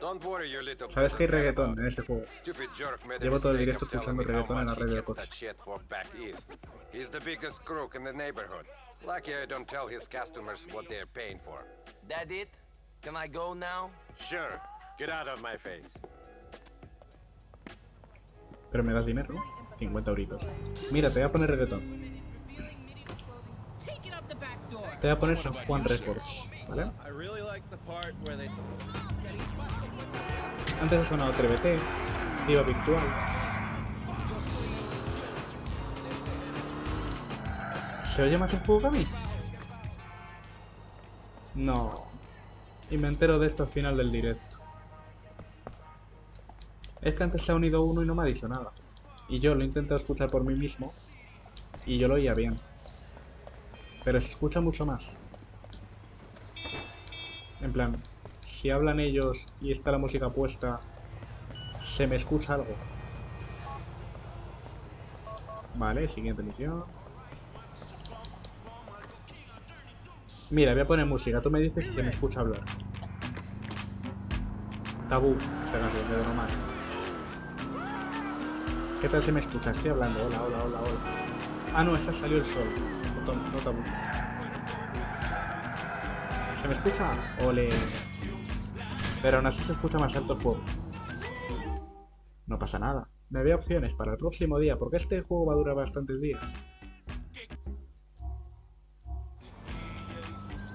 Don't worry, you little ¿Sabes que hay reggaetón en este juego? Llevo todo el directo escuchando reggaetón en la red he de gets coches. that shit for back east. He's the biggest crook in the neighborhood. Lucky I don't tell his customers what they're paying for. That it? Can I go now? Sure. Get out of my face. Pero me das dinero, ¿no? 50 euritos. Mira, te voy a poner reggaetón. Te voy a poner San Juan Records, ¿vale? Antes ha sonado Atrévete, Diva Virtual. ¿Se oye más el juego que a mí? No. Y me entero de esto al final del directo. Es que antes se ha unido uno y no me ha dicho nada. Y yo lo he intentado escuchar por mí mismo. Y yo lo oía bien. Pero se escucha mucho más. En plan, si hablan ellos y está la música puesta, se me escucha algo. Vale, siguiente misión. Mira, voy a poner música. Tú me dices si se me escucha hablar. Tabú. ¿Qué tal se me escucha? Estoy hablando. Hola, hola, hola, hola. Ah, no, esta salió el sol. Tam- no. ¿Se me escucha? Ole. Pero aún así se escucha más alto el juego. No pasa nada. Me veo opciones para el próximo día, porque este juego va a durar bastantes días.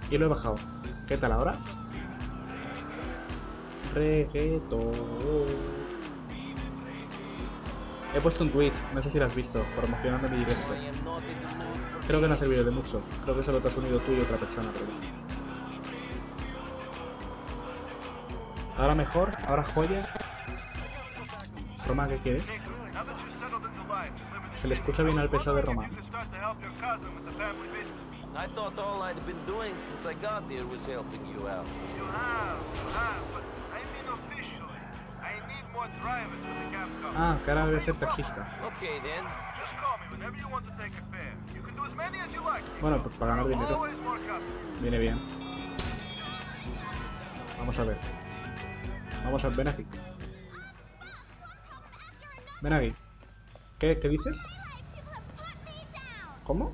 Y lo he bajado. ¿Qué tal ahora? Reggaetón. He puesto un tweet, no sé si lo has visto, promocionando mi directo. Creo que no ha servido de mucho. Creo que solo te has unido tú y otra persona, pero. Ahora mejor, ahora joya. Roma, ¿qué quieres? Se le escucha bien al pesado de Roma. I thought all I'd been doing since I got here was helping you out. You have, you have, as many as you like. Bueno, pues para ganar dinero. Viene bien. Vamos a ver. Vamos a ver, ven aquí. Ven aquí. ¿Qué, qué dices? ¿Cómo?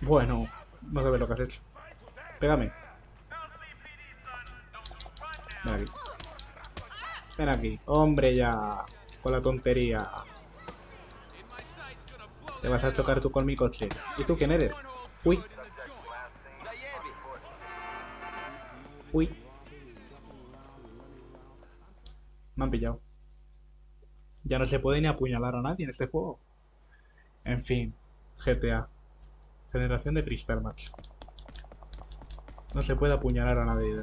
Bueno, no sabes lo que has hecho. Pégame. Ven aquí. Ven aquí. Hombre, ya. La tontería. Te vas a chocar tú con mi coche. ¿Y tú quién eres? Uy. Uy. Me han pillado. Ya no se puede ni apuñalar a nadie en este juego. En fin, GTA. Generación de cristal, macho. No se puede apuñalar a nadie.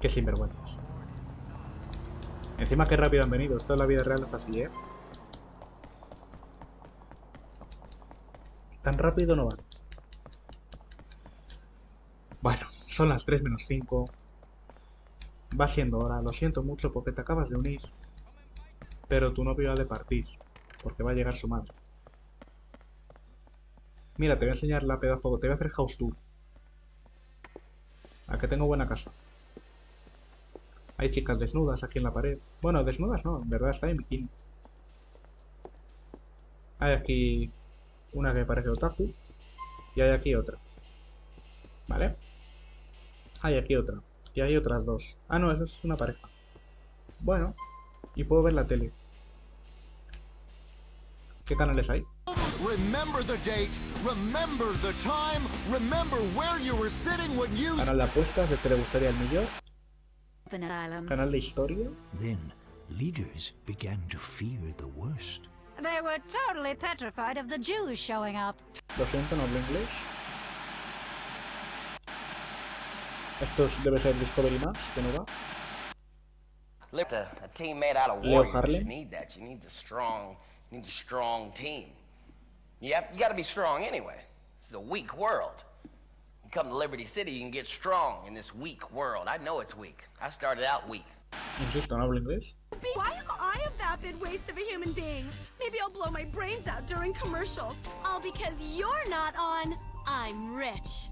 Qué sinvergüenzas. Encima qué rápido han venido. Esto en la vida real es así, ¿eh? Tan rápido no van. Bueno, son las 3 menos 5. Va siendo hora. Lo siento mucho porque te acabas de unir. Pero tu novio ha de partir. Porque va a llegar su madre. Mira, te voy a enseñar la pedazo. Te voy a hacer house tour. A que tengo buena casa. Hay chicas desnudas aquí en la pared. Bueno, desnudas no, en verdad está en bikini. Hay aquí una que parece otaku. Y hay aquí otra. ¿Vale? Hay aquí otra. Y hay otras dos. Ah, no, eso es una pareja. Bueno. Y puedo ver la tele. ¿Qué canales hay? Remember the date, remember the time, remember where you were sitting when you... Canal de apuestas, que le gustaría el millón. Canal de historia. Then, leaders began to fear the worst. They were totally petrified of the Jews showing up. Lo siento, no hablo inglés. Esto es- debe ser Discovery Max, que no va. Lift a, a team made out of Leo warriors. Harlem. You need that. You need a strong, you need a strong team. Yep, you gotta be strong anyway. This is a weak world. You come to Liberty City, you can get strong in this weak world. I know it's weak. I started out weak. Insisto, no hablo inglés. Why am I a vapid waste of a human being? Maybe I'll blow my brains out during commercials. All because you're not on I'm Rich.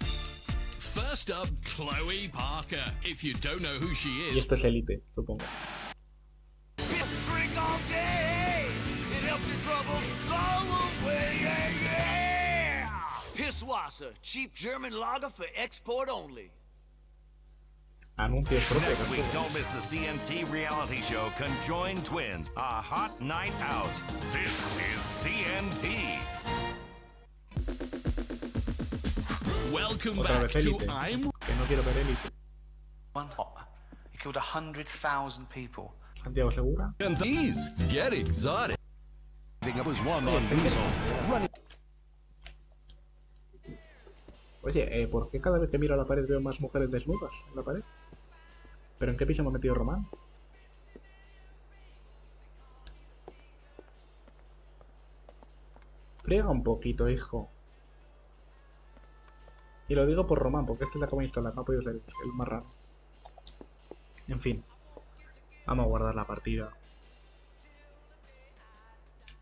First up, Chloe Parker. If you don't know who she Y is, esto es Elite, supongo. Pisswasser, cheap German lager for export only. Ah, Next week, don't miss the CNT reality show Conjoined Twins, a hot night out. This is CNT. welcome Otra back to I'm Que no quiero ver Elite. He killed a hundred thousand people. Santiago Segura. And these get exotic. It was one on Weasel. Oye, eh, ¿por qué cada vez que miro a la pared veo más mujeres desnudas en la pared? ¿Pero en qué piso me ha metido Román? Friega un poquito, hijo. Y lo digo por Román, porque este la acabo de instalar, no ha podido ser el más raro. En fin. Vamos a guardar la partida.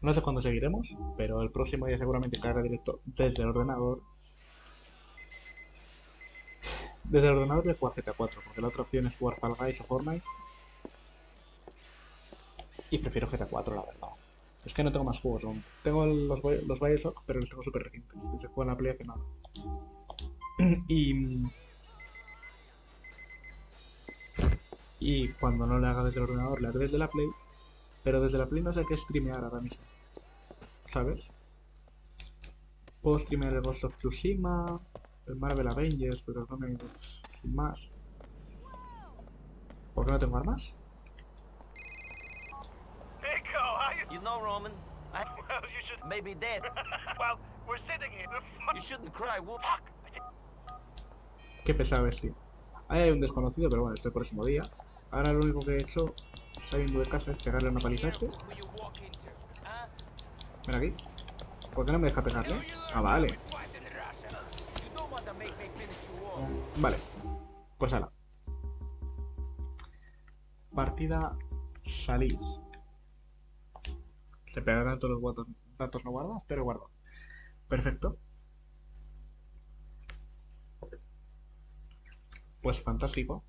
No sé cuándo seguiremos, pero el próximo día seguramente carga directo desde el ordenador. Desde el ordenador de jugar GTA 4, porque la otra opción es jugar Fall Guys o Fortnite. Y prefiero GTA 4, la verdad. Es que no tengo más juegos aún. Tengo los, los Bioshock, pero los tengo súper recientes. Desde juego en la Play hace nada. [CLEARS THROAT] y... Y cuando no le haga desde el ordenador, le haré desde la Play. Pero desde la Play no sé qué streamear ahora mismo. ¿Sabes? Puedo streamear el Ghost of Tsushima, el Marvel Avengers, pero no me... sin más. ¿Por qué no tengo armas? You... You know, Roman, I [LAUGHS] Well, you should... may be dead. [LAUGHS] well, we're sitting here. You shouldn't cry, Whoop. Qué pesado es, tío. Ahí hay un desconocido, pero bueno, este próximo día. Ahora lo único que he hecho, saliendo de casa, es pegarle una paliza a este. Ven aquí. ¿Por qué no me deja pegarle? Ah, vale. Vale. Pues ala. Partida salir. Se pegarán todos los datos no guardados, pero guardo. Perfecto. Pues fantástico.